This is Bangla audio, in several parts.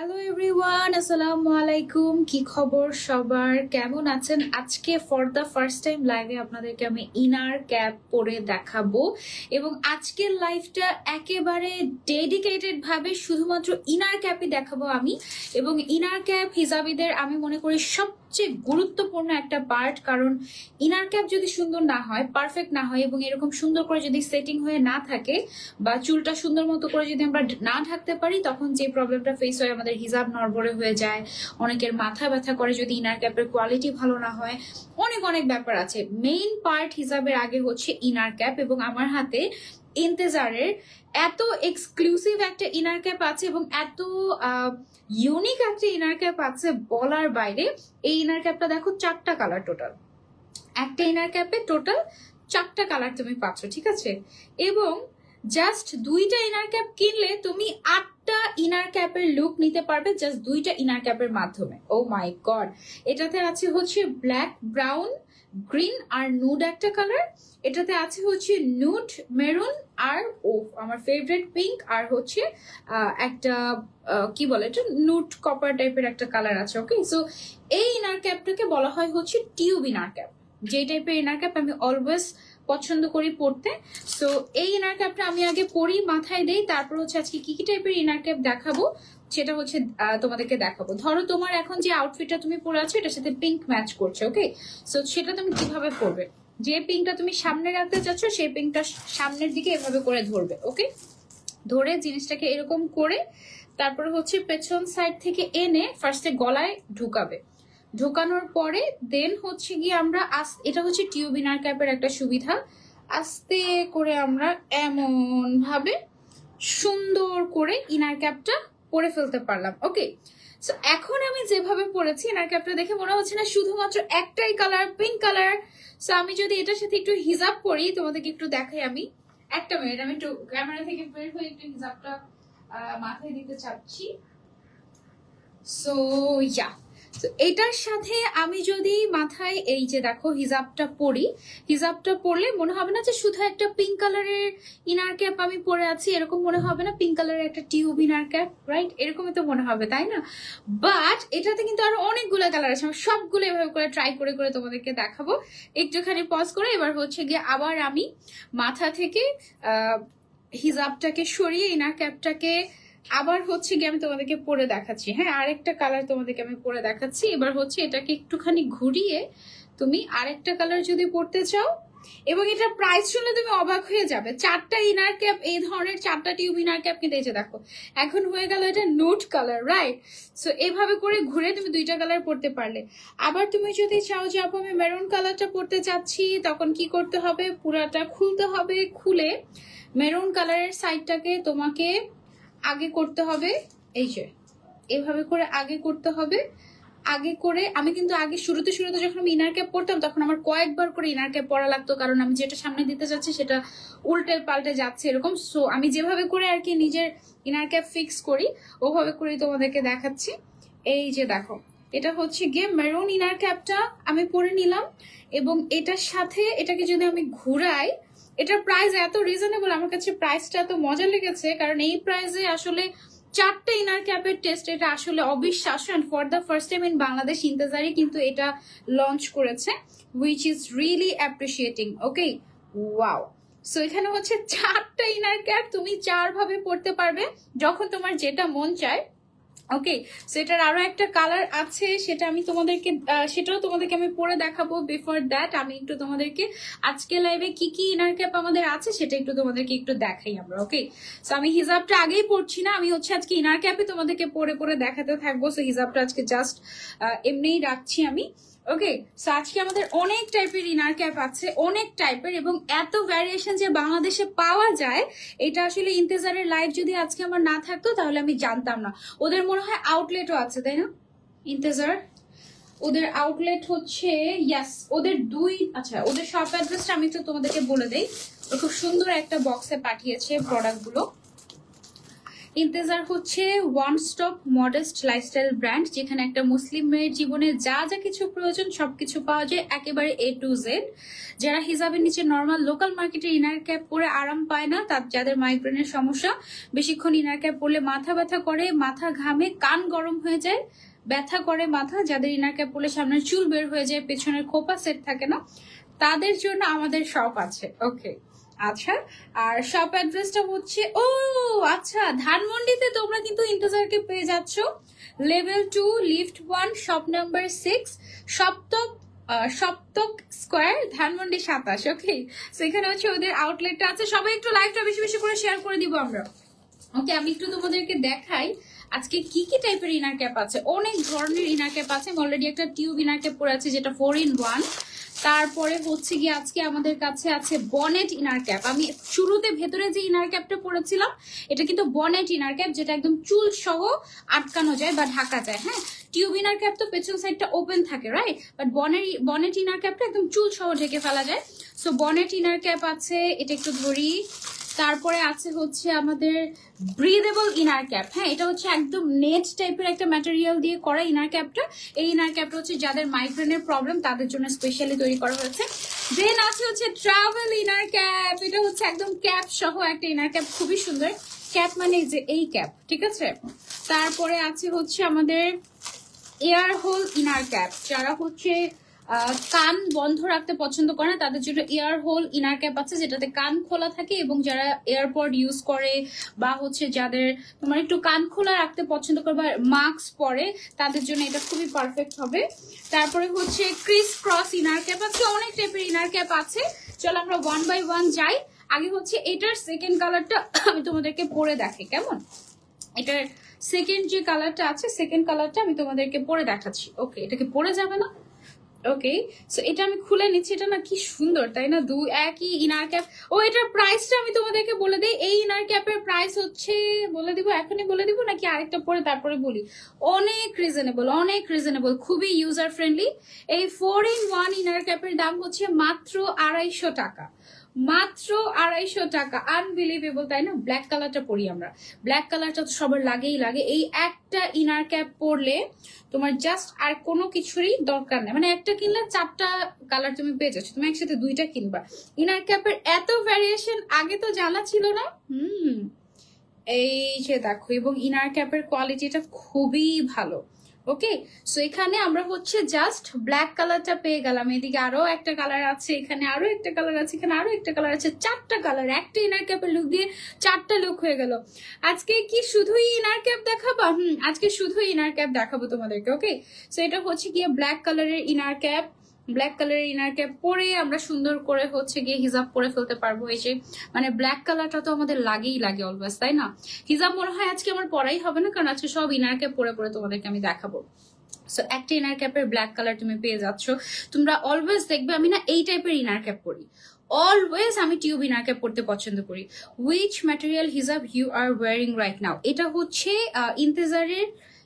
হ্যালো এভরিওয়ান আসসালামু আলাইকুম কি খবর সবার? কেমন আছেন? আজকে ফর দ্য ফার্স্ট টাইম লাইভে আপনাদেরকে আমি ইনার ক্যাপ পরে দেখাবো। এবং আজকের লাইভটা একেবারে ডেডিকেটেড ভাবে শুধুমাত্র ইনার ক্যাপই দেখাবো আমি। এবং ইনার ক্যাপ হিসাবিদের আমি মনে করি সবচেয়ে গুরুত্বপূর্ণ একটা পার্ট কারণ ইনার ক্যাপ যদি সুন্দর না হয় পারফেক্ট না হয়, এবং এরকম সুন্দর করে যদি সেটিং হয়ে না থাকে, বা চুলটা সুন্দর মতো করে যদি আমরা না ঢাকতে পারি, তখন যে প্রবলেমটা ফেস হয়, আমাদের হিজাব নড়বড়ে হয়ে যায়, অনেকের মাথা ব্যথা করে যদি ইনার ক্যাপের কোয়ালিটি ভালো না হয়, অনেক অনেক ব্যাপার আছে। মেইন পার্ট হিসাবের আগে হচ্ছে ইনার ক্যাপ এবং আমার হাতে ইন্তেজারের এত এক্সক্লুসিভ একটা ইনার ক্যাপ আছে এবং এত ইউনিক একটা ইনার ক্যাপ আছে বলার বাইরে, এই ইনার ক্যাপটা দেখো চারটা কালার টোটাল একটা ইনার ক্যাপে টোটাল চারটা কালার তুমি পাচ্ছ, ঠিক আছে? এবং জাস্ট দুইটা ইনার ক্যাপ কিনলে তুমি আটটা ইনার ক্যাপের লুক নিতে পারবে জাস্ট দুইটা ইনার ক্যাপের মাধ্যমে। ও মাই গড এটাতে আছে হচ্ছে ব্ল্যাক ব্রাউন গ্রিন আর নুড একটা কালার। এটাতে আছে হচ্ছে নুড, মেরুন আর ও আমার ফেভারিট পিঙ্ক আর হচ্ছে একটা কি বলে এটা? নুড কপার টাইপের একটা কালার আছে ওকে সো এই ইনার ক্যাপটাকে বলা হয় হচ্ছে টিউব ইনার ক্যাপ যে টাইপের ইনার ক্যাপ আমি অলওয়েজ পছন্দ করি পড়তে। সো এই ইনার ক্যাপটা আমি আগে পরি মাথায় দেই, তারপর হচ্ছে আজকে কি কি টাইপের ইনার ক্যাপ দেখাবো, সেটা হচ্ছে তোমাদেরকে দেখাবো। ধরো তোমার এখন যে আউটফিটটা তুমি পরে আছো, এটার সাথে পিঙ্ক ম্যাচ করছে ওকে সো সেটা তুমি কীভাবে পরবে? যে পিঙ্কটা তুমি সামনে রাখতে চাচ্ছ, সেই পিঙ্কটা সামনের দিকে এভাবে করে ধরবে ওকে ধরে জিনিসটাকে এরকম করে, তারপরে হচ্ছে পেছন সাইড থেকে এনে ফার্স্টে গলায় ঢুকাবে। ঢোকানোর পরে দেন হচ্ছে গিয়ে আমরা এটা হচ্ছে টিউব ইনার ক্যাপের একটা সুবিধা। আস্তে করে আমরা এমন ভাবে সুন্দর করে ইনার ক্যাপটা পরে ফেলতে পারলাম ওকে সো এখন আমি যেভাবে পরেছি ইনার ক্যাপটা দেখে মনে হচ্ছে না শুধুমাত্র একটাই কালার পিঙ্ক কালার সো আমি যদি এটার সাথে একটু হিজাব করি, তোমাদেরকে একটু দেখাই আমি। একটা মিনিট আমি একটু ক্যামেরা থেকে বের হয়ে একটু হিজাবটা মাথায় দিতে চাচ্ছি। সো ইয়া তো এটার সাথে আমি যদি মাথায় এই যে দেখো হিজাবটা পরি, হিজাবটা পরলে মনে হবে না যে শুধু একটা পিঙ্ক কালারের ইনার ক্যাপ আমি পরে আছি, এরকম মনে হবে না পিঙ্ক কালারের একটা টিউব ইনার ক্যাপ রাইট এরকমই তো মনে হবে, তাই না? বাট এটাতে কিন্তু আরও অনেকগুলো কালার আছে, আমি সবগুলো এভাবে করে ট্রাই করে করে তোমাদেরকে দেখাবো। একটুখানি পজ করে, এবার হচ্ছে গিয়ে আবার আমি মাথা থেকে হিজাবটাকে সরিয়ে ইনার ক্যাপটাকে আবার হচ্ছে গিয়ে আমি তোমাদেরকে পরে দেখাচ্ছি। হ্যাঁ আরেকটা কালার তোমাদেরকে আমি পরে দেখাচ্ছি। এবার হচ্ছে এটাকে একটুখানি ঘুরিয়ে তুমি আরেকটা কালার যদি পড়তে চাও, এবং এটা প্রাইস শুনলে তুমি অবাক হয়ে যাবে। চারটা ইনার ক্যাপ এই ধরনের চারটা টিউব ইনার ক্যাপ কিন্তু যে দেখো, এখন হয়ে গেল এটা নোট কালার রাইট সো এভাবে করে ঘুরে তুমি দুইটা কালার পড়তে পারলে। আবার তুমি যদি চাও যে, আপু, আমি মেরুন কালারটা পড়তে চাচ্ছি তখন কি করতে হবে? পুরাটা খুলতে হবে, খুলে মেরুন কালারের সাইডটাকে তোমাকে আগে করতে হবে, এই যে, এভাবে করে আগে করতে হবে। আগে করে, আমি কিন্তু আগে শুরুতে শুরুতে যখন আমি ইনার ক্যাপ পরতাম, তখন আমার কয়েকবার করে ইনার ক্যাপ পরা লাগতো, কারণ আমি যেটা সামনে দিতে যাচ্ছি সেটা উল্টে পাল্টে যাচ্ছে এরকম। সো আমি যেভাবে করে আর কি নিজের ইনার ক্যাপ ফিক্স করি, ওভাবে করেই তোমাদেরকে দেখাচ্ছি। এই যে দেখো, এটা হচ্ছে গিয়ে মেরুন ইনার ক্যাপটা আমি পরে নিলাম এবং এটার সাথে এটাকে যদি আমি ঘুরাই এটার প্রাইস এত রিজনেবল আমার কাছে প্রাইসটা এত মজা লেগেছে, কারণ এই প্রাইসে আসলে চারটে ইনার ক্যাপের টেস্ট এটা আসলে অবিশ্বাস্য and for the first time in Bangladesh ইন্তেজারি কিন্তু এটা লঞ্চ করেছে which is really appreciating okay wow so এখানে হচ্ছে চারটা ইনার ক্যাপ তুমি চার ভাবে পড়তে পারবে, যখন তোমার যেটা মন চায় ওকে সো এটার আরও একটা কালার আছে, সেটা আমি তোমাদেরকে সেটাও তোমাদেরকে আমি পরে দেখাবো বিফোর দ্যাট আমি একটু তোমাদেরকে আজকে লাইভে কি কি ইনার ক্যাপ আমাদের আছে, সেটা একটু তোমাদেরকে একটু দেখাই আমরা ওকে সো আমি হিজাবটা আগেই পড়ছি না, আমি হচ্ছে আজকে ইনার ক্যাপে তোমাদেরকে পরে পরে দেখাতে থাকব। সো হিজাবটা আজকে জাস্ট এমনিই রাখছি আমি। ওকে সো আজকে আমাদের অনেক টাইপের ইনার ক্যাপ আছে, অনেক টাইপের এবং এত ভ্যারিয়েশন যে বাংলাদেশে পাওয়া যায়, এটা আসলে ইন্তেজারের লাইভ যদি আজকে আমার না থাকতো, তাহলে আমি জানতাম না। ওদের মনে হয় আউটলেটও আছে, তাই না? ইন্তেজার? ওদের আউটলেট হচ্ছে ইয়াস ওদের দুই আচ্ছা ওদের শপ অ্যাড্রেসটা আমি একটু তোমাদেরকে বলে দেই। খুব সুন্দর একটা বক্সে পাঠিয়েছে প্রোডাক্টগুলো ইন্তেজার হচ্ছে one stop modest lifestyle brand যেখানে একটা মুসলিম মেয়ের জীবনে যা যা কিছু প্রয়োজন সবকিছু পাওয়া যায় একেবারে এ টু জেড যারা হিসাবের নিচে নর্মাল লোকাল মার্কেটে ইনার ক্যাপ পরে আরাম পায় না তার যাদের মাইগ্রেনের সমস্যা, বেশিক্ষণ ইনার ক্যাপ পরলে মাথা ব্যথা করে, মাথা ঘামে, কান গরম হয়ে যায়, ব্যথা করে মাথা, যাদের ইনার ক্যাপ পরলে সামনের চুল বের হয়ে যায়, পেছনের খোপা সেট থাকে না, তাদের জন্য আমাদের শপ আছে। ওকে আচ্ছা আর শপ অ্যাড্রেসটা হচ্ছে, ও আচ্ছা ধানমন্ডিতে তোমরা কিন্তু ইন্তেজারকে পেয়ে যাচ্ছ। Level two lift one shop number six Saptak Saptak square Dhanmondi সাতাশ ওকে সেখানে হচ্ছে ওদের আউটলেটটা আছে। সবাই একটু লাইভটা বেশি বেশি করে শেয়ার করে দিব আমরা। ওকে আমি একটু তোমাদেরকে দেখাই আজকে কি কি টাইপের ইনার ক্যাপ আছে। অনেক ধরনের ইনার ক্যাপ আছে। অলরেডি একটা টিউব ইনার ক্যাপ পরে আছে, যেটা ফোর ইন ওয়ান তারপরে হচ্ছে গিয়ে আজকে আমাদের কাছে আছে বনেট ইনার ক্যাপ আমি শুরুতে ভেতরে যে ইনার ক্যাপটা পরেছিলাম, এটা কিন্তু বনেট ইনার ক্যাপ যেটা একদম চুল সহ আটকানো যায় বা ঢাকা যায় হ্যাঁ? টিউব ইনার ক্যাপ তো পেছন সাইডটা ওপেন থাকে রাইট বাট বনের বনেট ইনার ক্যাপটা একদম চুল সহ ঢেকে ফেলা যায়। সো বনেট ইনার ক্যাপ আছে, এটা একটু ধরি। তারপরে আছে হচ্ছে আমাদের ব্রিদেবল ইনার ক্যাপ হ্যাঁ এটা হচ্ছে একদম নেট টাইপের একটা ম্যাটেরিয়াল দিয়ে করা ইনার ক্যাপটা এই ইনার ক্যাপটা হচ্ছে যাদের মাইগ্রেনের প্রবলেম তাদের জন্য স্পেশালি তৈরি করা হয়েছে। দেন আছে হচ্ছে ট্রাভেল ইনার ক্যাপ এটা হচ্ছে একদম ক্যাপ সহ একটা ইনার ক্যাপ খুবই সুন্দর। ক্যাপ মানে এই যে এই ক্যাপ ঠিক আছে? তারপরে আছে হচ্ছে আমাদের এয়ার হোল ইনার ক্যাপ যারা হচ্ছে কান বন্ধ রাখতে পছন্দ করে না, তাদের জন্য এয়ার হোল ইনার ক্যাপ আছে, যেটাতে কান খোলা থাকে এবং যারা এয়ারপড ইউজ করে বা হচ্ছে যাদের তোমার একটু কান খোলা রাখতে পছন্দ করে বা মাস্ক পরে, তাদের জন্য এটা খুবই পারফেক্ট হবে। তারপরে হচ্ছে ক্রিস ক্রস ইনার ক্যাপ আছে, অনেক টাইপের ইনার ক্যাপ আছে। চলো আমরা ওয়ান বাই ওয়ান যাই। আগে হচ্ছে এটার সেকেন্ড কালারটা আমি তোমাদেরকে পরে দেখে কেমন? এটার সেকেন্ড যে কালারটা আছে সেকেন্ড কালারটা আমি তোমাদেরকে পরে দেখাচ্ছি। ওকে এটাকে পরে যাবে না। ওকে সো এটা আমি খুলে নিচ্ছি, এটা না কি সুন্দর, তাই না? দু একই ইনার ক্যাপ ও, এটার প্রাইসটা আমি তোমাদেরকে বলে দিই, এই ইনার ক্যাপের প্রাইস হচ্ছে, বলে দিব, এখনই বলে দিব, নাকি আরেকটা পরে তারপরে বলি? অনেক রিজনেবল অনেক রিজনেবল খুবই ইউজার ফ্রেন্ডলি এই ফোর ইন ওয়ান ইনার ক্যাপের দাম হচ্ছে মাত্র আড়াইশো টাকা। মাত্র আড়াইশো টাকা। আনবিলিভেবল তাই না? ব্ল্যাক কালারটা পরি আমরা। ব্ল্যাক কালারটা তো সবার লাগেই লাগে। এই একটা ইনার ক্যাপ পরলে তোমার জাস্ট আর কোনো কিছুরই দরকার নেই। মানে একটা কিনলে চারটা কালার তুমি পেয়ে যাচ্ছ। তুমি একসাথে দুইটা কিনবা। ইনার ক্যাপের এত ভ্যারিয়েশন আগে তো জানা ছিল না। হুম। এই যে দেখো, এবং ইনার ক্যাপের কোয়ালিটিটা খুবই ভালো। ওকে? সো এখানে আমরা হচ্ছে জাস্ট ব্ল্যাক কালারটা পেয়ে গেলাম। এদিকে আরও একটা কালার আছে, এখানে আরও একটা কালার আছে, এখানে আরও একটা কালার আছে, চারটা কালার একটা ইনার ক্যাপের লুক দিয়ে চারটা লুক হয়ে গেল। আজকে কি শুধুই ইনার ক্যাপ দেখাবো? হুম, আজকে শুধুই ইনার ক্যাপ দেখাবো তোমাদেরকে, ওকে? সো এটা হচ্ছে গিয়ে ব্ল্যাক কালারের ইনার ক্যাপ ব্ল্যাক কালারের ইনার ক্যাপ পরে আমরা সুন্দর করে হচ্ছে গিয়ে হিজাব পরে ফেলতে পারব। এই যে মানে ব্ল্যাক কালারটা তো আমাদের লাগেই লাগে অলওয়েজ তাই না? হিজাব মনে হয় আজকে আমার পরাই হবে না কারণ আজকে সব ইনার ক্যাপ পরে পরে তোমাদেরকে আমি দেখাবো। সো একটা ইনার ক্যাপের ব্ল্যাক কালার তুমি পেয়ে যাচ্ছ। তোমরা অলওয়েজ দেখবে আমি না এই টাইপের ইনার ক্যাপ পরি। অলওয়েজ আমি টিউব ইনার ক্যাপ পরতে পছন্দ করি। Which material hijab you are wearing right now এটা হচ্ছে আহ,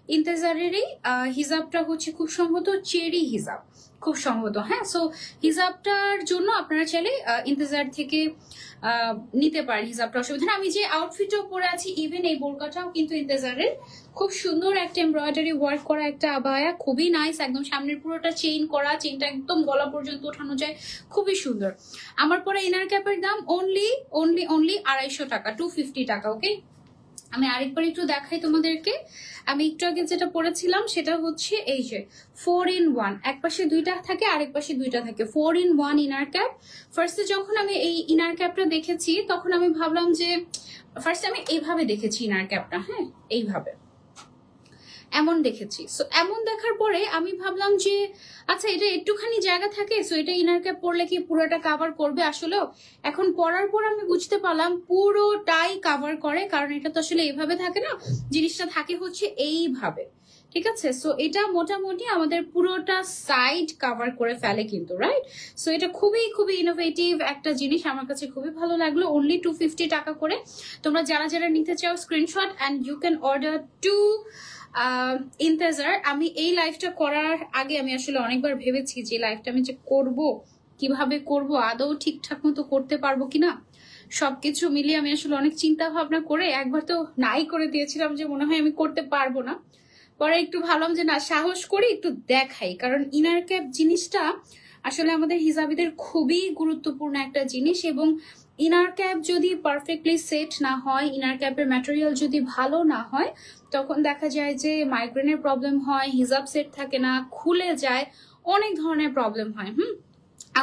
ইন্তেজারের আহ, হিজাবটা হচ্ছে খুব সম্ভবত চেরি হিজাব। খুব সম্ভবত হ্যাঁ? সো হিজাবটার জন্য আপনারা চাইলে ইন্তেজার থেকে নিতে পারেন হিজাবটা অসুবিধা না আমি যে আউটফিটও পরে আছি ইভেন এই বোরকাটাও কিন্তু ইন্তেজারের। খুব সুন্দর একটা এমব্রয়ডারি ওয়ার্ক করা একটা আবায়া খুবই নাইস একদম সামনের পুরোটা চেইন করা চেইনটা একদম গলা পর্যন্ত ওঠানো যায় খুবই সুন্দর। আমার পরে এনার ক্যাপের দাম অনলি অনলি অনলি আড়াইশো টাকা টু ফিফটি টাকা ওকে আমি আরেকবার একটু দেখাই তোমাদেরকে। আমি একটু আগে যেটা পড়েছিলাম, সেটা হচ্ছে এই যে ফোর ইন ওয়ান এক পাশে দুইটা থাকে, আরেক পাশে দুইটা থাকে। Four in one inner cap ফার্স্টে যখন আমি এই ইনার ক্যাপটা দেখেছি, তখন আমি ভাবলাম যে ফার্স্টে আমি এইভাবে দেখেছি ইনার ক্যাপটা হ্যাঁ? এইভাবে। এমন দেখেছি। সো এমন দেখার পরে আমি ভাবলাম যে আচ্ছা এটা একটুখানি জায়গা থাকে সো এটা ইনার ক্যাপ পরলে কি পুরোটা কাভার করবে? আসলেও এখন পরার পর আমি বুঝতে পারলাম পুরোটাই কাভার করে, কারণ এটা তো আসলে এইভাবে থাকে না, জিনিসটা থাকে হচ্ছে এইভাবে। ঠিক আছে? সো এটা মোটামুটি আমাদের পুরোটা সাইড কাভার করে ফেলে কিন্তু রাইট সো এটা খুবই খুবই ইনোভেটিভ একটা জিনিস, আমার কাছে খুবই ভালো লাগল। অনলি টু টাকা করে। তোমরা যারা যারা নিতে চাও screenshot and you can order to Intezaar, আমি এই লাইফটা করার আগে আমি আসলে অনেকবার ভেবেছি যে লাইফটা আমি যে করব, কীভাবে করব, আদৌ ঠিকঠাক মতো করতে পারব কিনা, সবকিছু মিলিয়ে আমি আসলে অনেক চিন্তা ভাবনা করে একবার তো নাই করে দিয়েছিলাম যে মনে হয় আমি করতে পারব না। পরে একটু ভাবলাম যে না, সাহস করি, একটু দেখাই, কারণ ইনার ক্যাপ জিনিসটা আসলে আমাদের হিসাবিদের খুবই গুরুত্বপূর্ণ একটা জিনিস এবং ইনার ক্যাপ যদি পারফেক্টলি সেট না হয় ইনার ক্যাপের ম্যাটেরিয়াল যদি ভালো না হয়, তখন দেখা যায় যে মাইগ্রেনের প্রবলেম হয়, হিজাব সেট থাকে না, খুলে যায়, অনেক ধরনের প্রবলেম হয়, হুম?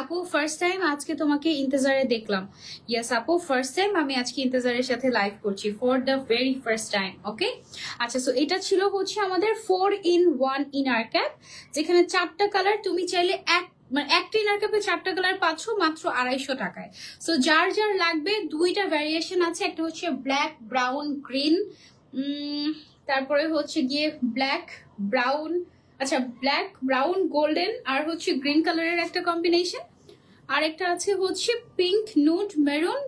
আপু ফার্স্ট টাইম আজকে তোমাকে ইন্তজারে দেখলাম। ইয়েস আপু ফার্স্ট টাইম আমি আজকে ইন্তজারের সাথে লাইভ করছি for the very first time okay আচ্ছা সো এটা ছিল হচ্ছে আমাদের four in one inner cap যেখানে চারটা কালার তুমি চাইলে এক মানে একটা ইনার ক্যাপে চারটা কালার পাচ্ছ মাত্র আড়াইশো টাকায়। সো যার যার লাগবে, দুইটা ভ্যারিয়েশন আছে। একটা হচ্ছে ব্ল্যাক ব্রাউন গ্রিন তারপরে হচ্ছে গিয়ে ব্ল্যাক ব্রাউন আচ্ছা ব্ল্যাক ব্রাউন গোল্ডেন আর হচ্ছে গ্রিন কালারের একটা কম্বিনেশন আর একটা আছে হচ্ছে পিঙ্ক নুড মেরুন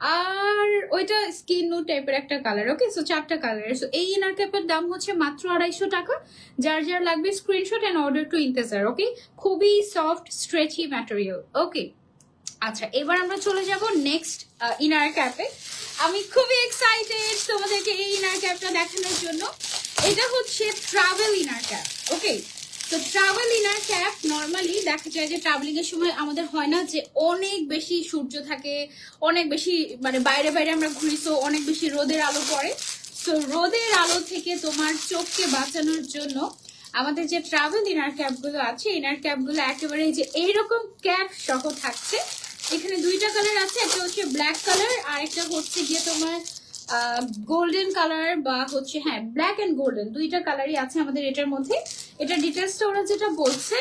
আর ওইটা স্কিন নুড টাইপের একটা কালার ওকে সো চারটা কালার সো এই ইনার ক্যাপের দাম হচ্ছে মাত্র আড়াইশো টাকা। যার যার লাগবে স্ক্রিনশট অ্যান্ড অর্ডার টু ইন্তেজার ওকে খুবই সফট স্ট্রেচি ম্যাটেরিয়াল ওকে আচ্ছা এবার আমরা চলে যাব নেক্সট ইনার ক্যাপে আমি খুবই এক্সাইটেড তোমাদেরকে এই ইনার ক্যাপটা দেখানোর জন্য। এটা হচ্ছে ট্রাভেল ইনার ক্যাপ ওকে তো ট্রাভেল ইনার ক্যাপ নর্মালি দেখা যায় যে ট্রাভেলিং এর সময় আমাদের হয় না যে অনেক বেশি সূর্য থাকে, অনেক বেশি মানে বাইরে বাইরে আমরা ঘুরি তো অনেক বেশি রোদের আলো পড়ে। তো রোদের আলো থেকে তোমার চোখকে বাঁচানোর জন্য আমাদের যে ট্রাভেল ইনার ক্যাপগুলো আছে ইনার ক্যাপগুলো একেবারে যে এইরকম ক্যাপ সহ থাকছে। এখানে দুইটা কালার আছে, একটা হচ্ছে ব্ল্যাক কালার আর একটা হচ্ছে গিয়ে তোমার গোল্ডেন কালার বা হচ্ছে হ্যাঁ ব্ল্যাক এন্ড গোল্ডেন দুইটা কালারই আছে আমাদের এটার মধ্যে। এটা ডিটেলসটা ওরা যেটা বলছে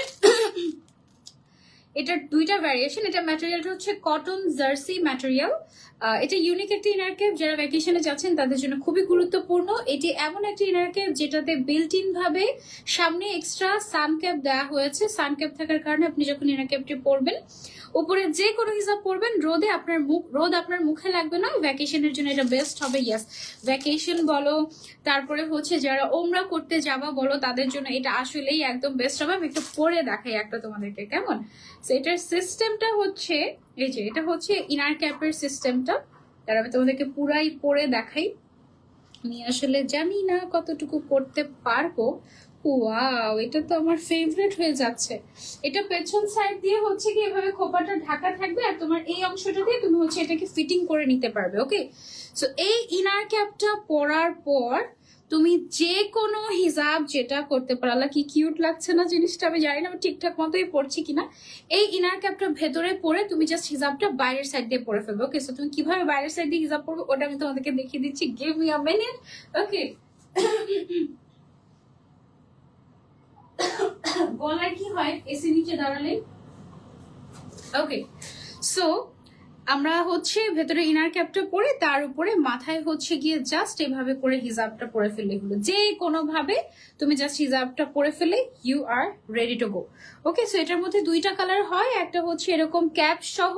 এটার দুইটা ভ্যারিয়েশন এটা ম্যাটেরিয়ালটা হচ্ছে কটন জার্সি ম্যাটেরিয়াল এটা ইউনিক একটা ইনার যারা ভ্যাকেশনে যাচ্ছেন তাদের জন্য খুবই গুরুত্বপূর্ণ। এটি এমন একটি ইনার যেটাতে বিল্ট ইন ভাবে সামনে এক্সট্রা সান ক্যাপ দেওয়া হয়েছে। সান ক্যাপ থাকার কারণে আপনি যখন ইনার পরবেন, উপরে যে কোনো হিসাব পরবেন, রোদে আপনার মুখ, রোদ আপনার মুখে লাগবে না ভ্যাকেশনের জন্য এটা বেস্ট হবে ইয়াস ভ্যাকেশন বলো, তারপরে হচ্ছে যারা ওমরা করতে যাবা বলো, তাদের জন্য এটা আসলেই একদম বেস্ট হবে। আমি একটু পরে দেখাই একটা তোমাদেরকে, কেমন? এটার সিস্টেমটা হচ্ছে, এই যে, এটা হচ্ছে ইনার ক্যাপের সিস্টেমটা তার আমি তোমাদেরকে পুরাই পরে দেখাই। আমি আসলে জানি না কতটুকু পড়তে পারব। এটা তো আমার ফেভারিট হয়ে যাচ্ছে। এটা পেছন সাইড দিয়ে হচ্ছে কি, এভাবে খোপাটা ঢাকা থাকবে আর তোমার এই অংশটা দিয়ে তুমি হচ্ছে এটাকে ফিটিং করে নিতে পারবে ওকে সো এই ইনার ক্যাপটা পরার পর তুমি যে কোনো হিজাব যেটা করতে পারলা কি কিউট লাগছে না জিনিসটা আমি জানি না, আমি ঠিকঠাক মতোই পড়ছি কিনা। এই ইনার ক্যাপটা ভেতরে পরে তুমি জাস্ট হিজাবটা বাইরের সাইড দিয়ে পরে ফেলবে ওকে তুমি কীভাবে বাইরের সাইড দিয়ে হিজাব পড়বে ওটা আমি তোমাদেরকে দেখিয়ে দিচ্ছি। Give me a minute okay গলায় কি হয়? এসি নিচে দাঁড়ালে ওকে সো আমরা হচ্ছে ভেতরে ইনার ক্যাপটা পরে তার উপরে মাথায় হচ্ছে গিয়ে জাস্ট এভাবে করে হিজাবটা পরে ফেলে হলো যে কোনো ভাবে তুমি জাস্ট হিজাবটা পরে ফেলে you are ready to go okay so এটার মধ্যে দুইটা কালার হয়, একটা হচ্ছে এরকম ক্যাপ সহ,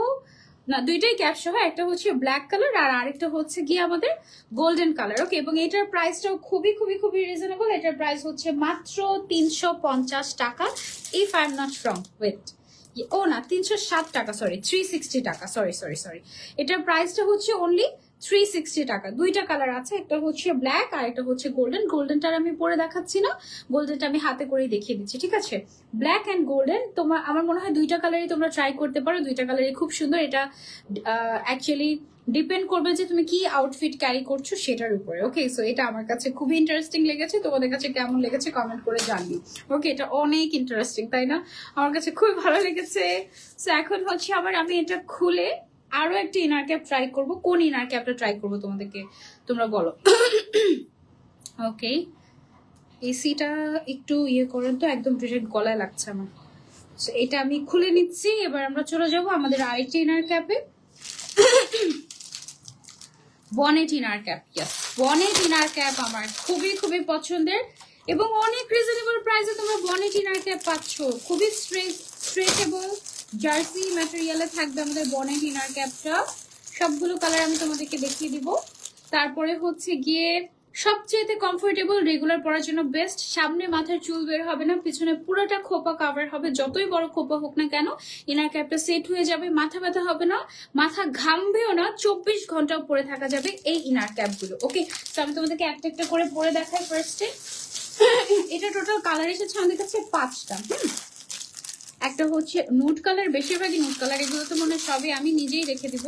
না, দুইটাই ক্যাপ সহ, একটা হচ্ছে ব্ল্যাক কালার আর আরেকটা হচ্ছে গিয়ে আমাদের গোল্ডেন কালার ওকে এবং এটার প্রাইসটাও খুবই খুবই খুবই রিজনেবল এটার প্রাইস হচ্ছে মাত্র তিনশো পঞ্চাশ টাকা if I am not from wait ও না, তিনশো ষাট টাকা সরি থ্রি সিক্সটি টাকা সরি সরি সরি এটার প্রাইসটা হচ্ছে অনলি থ্রি সিক্সটি টাকা। দুইটা কালার আছে, একটা হচ্ছে ব্ল্যাক আর একটা হচ্ছে গোল্ডেন গোল্ডেনটা আমি পরে দেখাচ্ছি না গোল্ডেনটা আমি হাতে করেই দেখিয়ে দিচ্ছি, ঠিক আছে? ব্ল্যাক অ্যান্ড গোল্ডেন তোমার, আমার মনে হয় দুইটা কালারই তোমরা ট্রাই করতে পারো, দুইটা কালারই খুব সুন্দর। এটা অ্যাকচুয়ালি ডিপেন্ড করবে যে তুমি কি আউটফিট ক্যারি করছ সেটার উপরে ওকে সো এটা আমার কাছে খুবই ইন্টারেস্টিং লেগেছে। তোমাদের কাছে কেমন লেগেছে কমেন্ট করে জানবি ওকে এটা অনেক ইন্টারেস্টিং তাই না? আমার কাছে খুবই ভালো লেগেছে। সো এখন হচ্ছে আবার আমি এটা খুলে আরও একটা ইনার ক্যাপ ট্রাই করব। কোন ইনার ক্যাপটা ট্রাই করব তোমাদেরকে তোমরা বলো? ওকে এসিটা একটু ইয়ে করেন তো, একদম ডিরেক্ট গলায় লাগছে আমার। এটা আমি খুলে নিচ্ছি। এবার আমরা চলে যাব আমাদের আরেকটি inner ক্যাপে bonnet inner cap bonnet inner cap আমার খুবই খুবই পছন্দের এবং অনেক রিজনেবল প্রাইসে তোমরা বনেট ইনার ক্যাপ পাচ্ছ। খুবই স্ট্রেচেবল জার্সি ম্যাটেরিয়ালে থাকবে আমাদের বনেট ইনার ক্যাপটা সবগুলো কালার আমি তোমাদেরকে দেখিয়ে দিব। তারপরে হচ্ছে গিয়ে সবচেয়ে কমফোর্টেবল রেগুলার পরার জন্য বেস্ট সামনে মাথার চুল বের হবে না, পিছনে পুরোটা খোপা কাভার হবে। যতই বড় খোপা হোক না কেন ইনার ক্যাপটা সেট হয়ে যাবে, মাথা ব্যথা হবে না, মাথা ঘামবেও না, চব্বিশ ঘন্টাও পরে থাকা যাবে এই ইনার ক্যাপগুলো ওকে তো আমি তোমাদেরকে একটা একটা করে পরে দেখাই ফার্স্টে এটা টোটাল কালার এসেছে আমাদের কাছে পাঁচটা, হুম? একটা হচ্ছে নুট কালার বেশিরভাগই নুট কালার এগুলো তো মনে সবই আমি নিজেই রেখে দিব।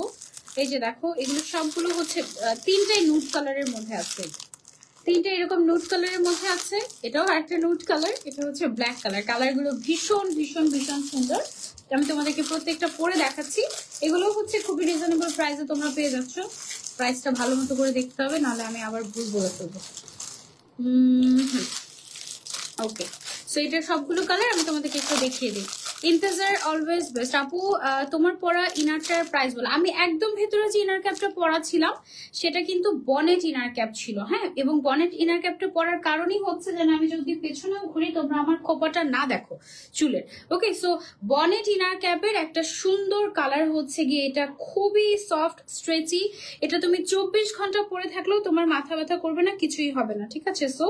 এই যে দেখো, এগুলো সবগুলো হচ্ছে তিনটাই নুট কালারের মধ্যে আছে। তিনটা এরকম নুট কালারের মধ্যে আছে। এটাও একটা নুট কালার এটা হচ্ছে ব্ল্যাক কালার কালারগুলো ভীষণ ভীষণ ভীষণ সুন্দর। আমি তোমাদেরকে প্রত্যেকটা পরে দেখাচ্ছি। এগুলো হচ্ছে খুবই রিজনেবল প্রাইসে তোমরা পেয়ে যাচ্ছ। প্রাইসটা ভালো মতো করে দেখতে হবে, নাহলে আমি আবার ভুল বলে ফেলব। ওকে সো এটা সবগুলো কালার আমি তোমাদেরকে একটু দেখিয়ে দিই। ইন্তেজার অলওয়েজ বেস্ট আপু তোমার পরা ইনারটার প্রাইস বলো। আমি একদম ভেতরে যে ইনার ক্যাপটা পরা ছিলাম সেটা কিন্তু বনেট ইনার ক্যাপ ছিল হ্যাঁ? এবং বনেট ইনার ক্যাপটা পরার কারণই হচ্ছে যেন আমি যদি পেছনেও ঘুরি, তোমরা আমার খোপাটা না দেখো চুলের। ওকে সো বনেট ইনার ক্যাপের একটা সুন্দর কালার হচ্ছে গিয়ে এটা খুবই সফট স্ট্রেচি এটা তুমি চব্বিশ ঘণ্টা পরে থাকলেও তোমার মাথা ব্যথা করবে না, কিছুই হবে না, ঠিক আছে? সো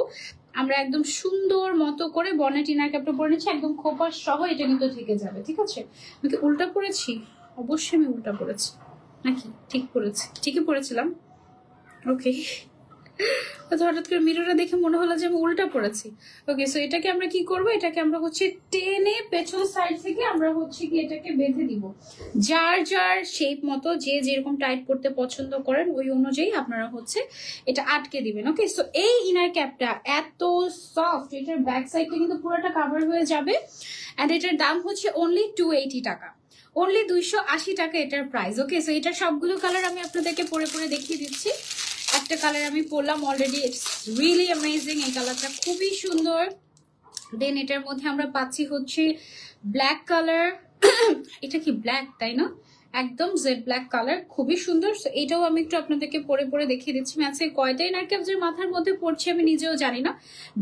আমরা একদম সুন্দর মতো করে বনেট ইনার ক্যাপটা পরে নিচ্ছি, একদম খোপার সহ এটা কিন্তু থেকে যাবে, ঠিক আছে? আমি কি উল্টা পড়েছি? অবশ্যই আমি উল্টা পড়েছি। নাকি? ঠিক পড়েছি, ঠিকই পড়েছিলাম। ওকে হঠাৎ করে মিররে দেখে মনে হলো যে আমি উল্টা পড়েছি। ওকে সো এটাকে আমরা কি করব? এটাকে আমরা হচ্ছে টেনে পেছন সাইড থেকে আমরা হচ্ছে কি এটাকে বেঁধে দিব। যার যার শেপ মতো যে যেরকম টাইট করতে পছন্দ করেন, ওই অনুযায়ী আপনারা হচ্ছে এটা আটকে দিবেন। ওকে সো এই ইনার ক্যাপটা এত সফট এটার ব্যাক সাইডটা কিন্তু পুরোটা কাভার হয়ে যাবে। অ্যান্ড এটার দাম হচ্ছে অনলি টু এইটি টাকা। অনলি দুইশো আশি টাকা এটার প্রাইস ওকে সো এটার সবগুলো কালার আমি আপনাদেরকে পরে পরে দেখিয়ে দিচ্ছি। একটা কালার আমি পরলাম অলরেডি ইটস রিয়েলি অ্যামেজিং এই কালারটা খুবই সুন্দর। দেন এটার মধ্যে আমরা পাচ্ছি হচ্ছে ব্ল্যাক কালার এটা কি ব্ল্যাক তাই না? একদম জেড ব্ল্যাক কালার খুবই সুন্দর। এটাও আমি একটু আপনাদেরকে পরে পরে দেখিয়ে দিচ্ছি। ম্যাচে কয়টাই নারকেল যে মাথার মধ্যে পড়ছে আমি নিজেও জানি না।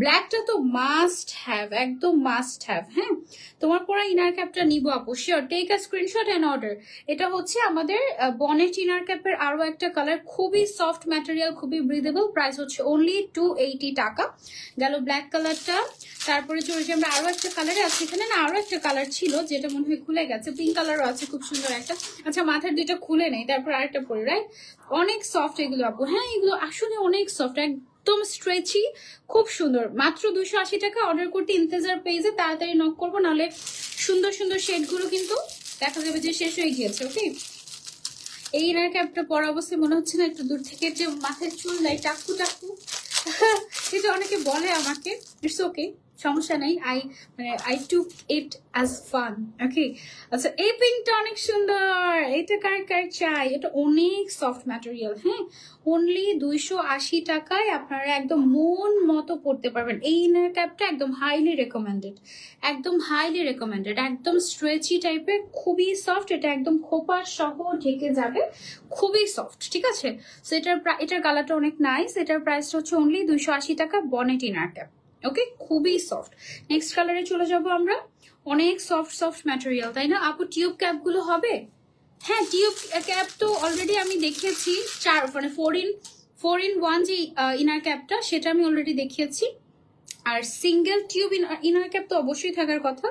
ব্ল্যাকটা তো মাস্ট হ্যাভ একদম মাস্ট হ্যাভ হ্যাঁ? তোমার পরা ইনার ক্যাপটা নিবো আপু sure take a screenshot and order এটা হচ্ছে আমাদের বনেট ইনার ক্যাপের আরও একটা কালার খুবই সফট ম্যাটেরিয়াল খুবই ব্রিদেবল প্রাইস হচ্ছে অনলি টু এইটি টাকা। গেল ব্ল্যাক কালারটা তারপরে চলেছি আমরা আরও একটা কালারে আছে। এখানে না আরও একটা কালার ছিল, যেটা মনে হয় খুলে গেছে। পিঙ্ক কালারও আছে, খুব সুন্দর একটা। আচ্ছা মাথার দুইটা খুলে নেই, তারপর আরেকটা পরে রাইট অনেক সফট এগুলো, আপু। হ্যাঁ এগুলো আসলে অনেক সফট একদম স্ট্রেচি খুব সুন্দর। মাত্র দুশো আশি টাকা অর্ডার করতে ইন্তেজার পেজে তাড়াতাড়ি নক করব, নাহলে সুন্দর সুন্দর শেডগুলো কিন্তু দেখা যাবে যে শেষ হয়ে গিয়েছে ওকে এই ইনার ক্যাপটা পরা অবস্থায় মনে হচ্ছে না একটু দূর থেকে যে মাথায় চুল নাই, টাকু টাকু। এটা অনেকে বলে আমাকে ইটস ওকে সমস্যা নেই আই মানে I took it as fun okay আচ্ছা এই পিঙ্কটা অনেক সুন্দর, এটা কার কার চাই? এটা অনেক সফট ম্যাটেরিয়াল হ্যাঁ অনলি দুইশো আশি টাকায় আপনারা একদম মন মতো পড়তে পারবেন। এই ইনার ক্যাপটা একদম হাইলি রেকমেন্ডেড একদম হাইলি রেকমেন্ডেড একদম স্ট্রেচি টাইপের খুবই সফট এটা একদম খোপা সহ ঢেকে যাবে, খুবই সফট ঠিক আছে? সো এটার এটার কালারটা অনেক নাইস এটার প্রাইসটা হচ্ছে অনলি দুইশো আশি টাকা বনেট ইনার ক্যাপ ওকে খুবই সফট নেক্সট কালারে চলে যাব আমরা। অনেক সফট সফট ম্যাটেরিয়াল তাই না? আপু টিউব ক্যাপগুলো হবে? হ্যাঁ টিউব ক্যাপ তো অলরেডি আমি দেখিয়েছি। চার মানে four in four in one যে ইনার ক্যাপটা সেটা আমি অলরেডি দেখিয়েছি। আর সিঙ্গেল টিউব ইনার ক্যাপ তো অবশ্যই থাকার কথা।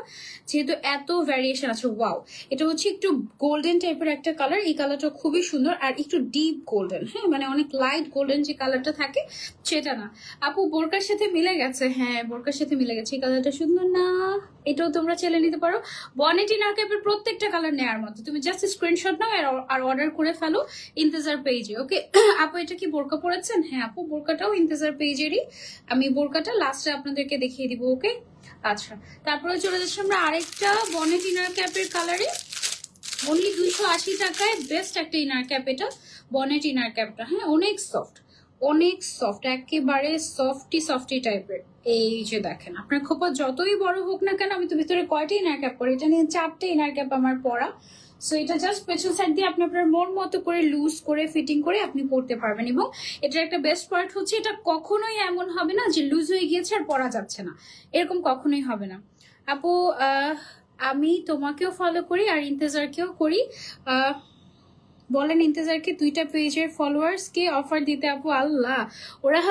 যেহেতু এত ভ্যারিয়েশন আছে ওয়াও এটা হচ্ছে একটু গোল্ডেন টাইপের একটা কালার এই কালারটা খুবই সুন্দর আর একটু ডিপ গোল্ডেন হ্যাঁ? মানে অনেক লাইট গোল্ডেন যে কালারটা থাকে, সেটা না। আপু, বোরকার সাথে মিলে গেছে? হ্যাঁ বোরকার সাথে মিলে গেছে। এই কালারটা সুন্দর না। এটাও তোমরা চেলে নিতে পারো। বনেট ইনার ক্যাপের প্রত্যেকটা কালার নেওয়ার মতো। তুমি জাস্ট স্ক্রিনশট নাও আর অর্ডার করে ফেলো ইন্তেজার পেজে ওকে আপু, এটা কি বোরকা পড়েছেন হ্যাঁ আপু, বোরকাটাও ইন্তেজার পেজেরই আমি বোরকাটা লাস্টে আপনাদেরকে দেখিয়ে দিব, ওকে? আচ্ছা তারপরে চলে যাচ্ছি আমরা আরেকটা বনেট ইনার ক্যাপের কালারে অনলি দুইশো আশি টাকায় বেস্ট একটা ইনার ক্যাপ এটা বনেট ইনার ক্যাপটা হ্যাঁ অনেক সফট অনেক সফট একেবারে সফটি সফটি টাইপের এই যে দেখেন, আপনার খোপা যতই বড় হোক না কেন, আমি তো ভিতরে কয়টা ইনার ক্যাপ পরি এটা নিয়ে চারটে ইনার ক্যাপ আমার পরা সো এটা জাস্ট পেছন সাইড দিয়ে আপনি আপনার মন মতো করে লুজ করে ফিটিং করে আপনি করতে পারবেন এবং এটার একটা বেস্ট পয়েন্ট হচ্ছে এটা কখনোই এমন হবে না যে লুজ হয়ে গিয়েছে আর পরা যাচ্ছে না। এরকম কখনোই হবে না। আপু আমি তোমাকেও ফলো করি আর ইন্তেজারকেও করি। বলেন ইন্তজারকে, দুইটা পেজের ফলোয়ার্স কে অফার দিতে আপু? আল্লাহ। ওরা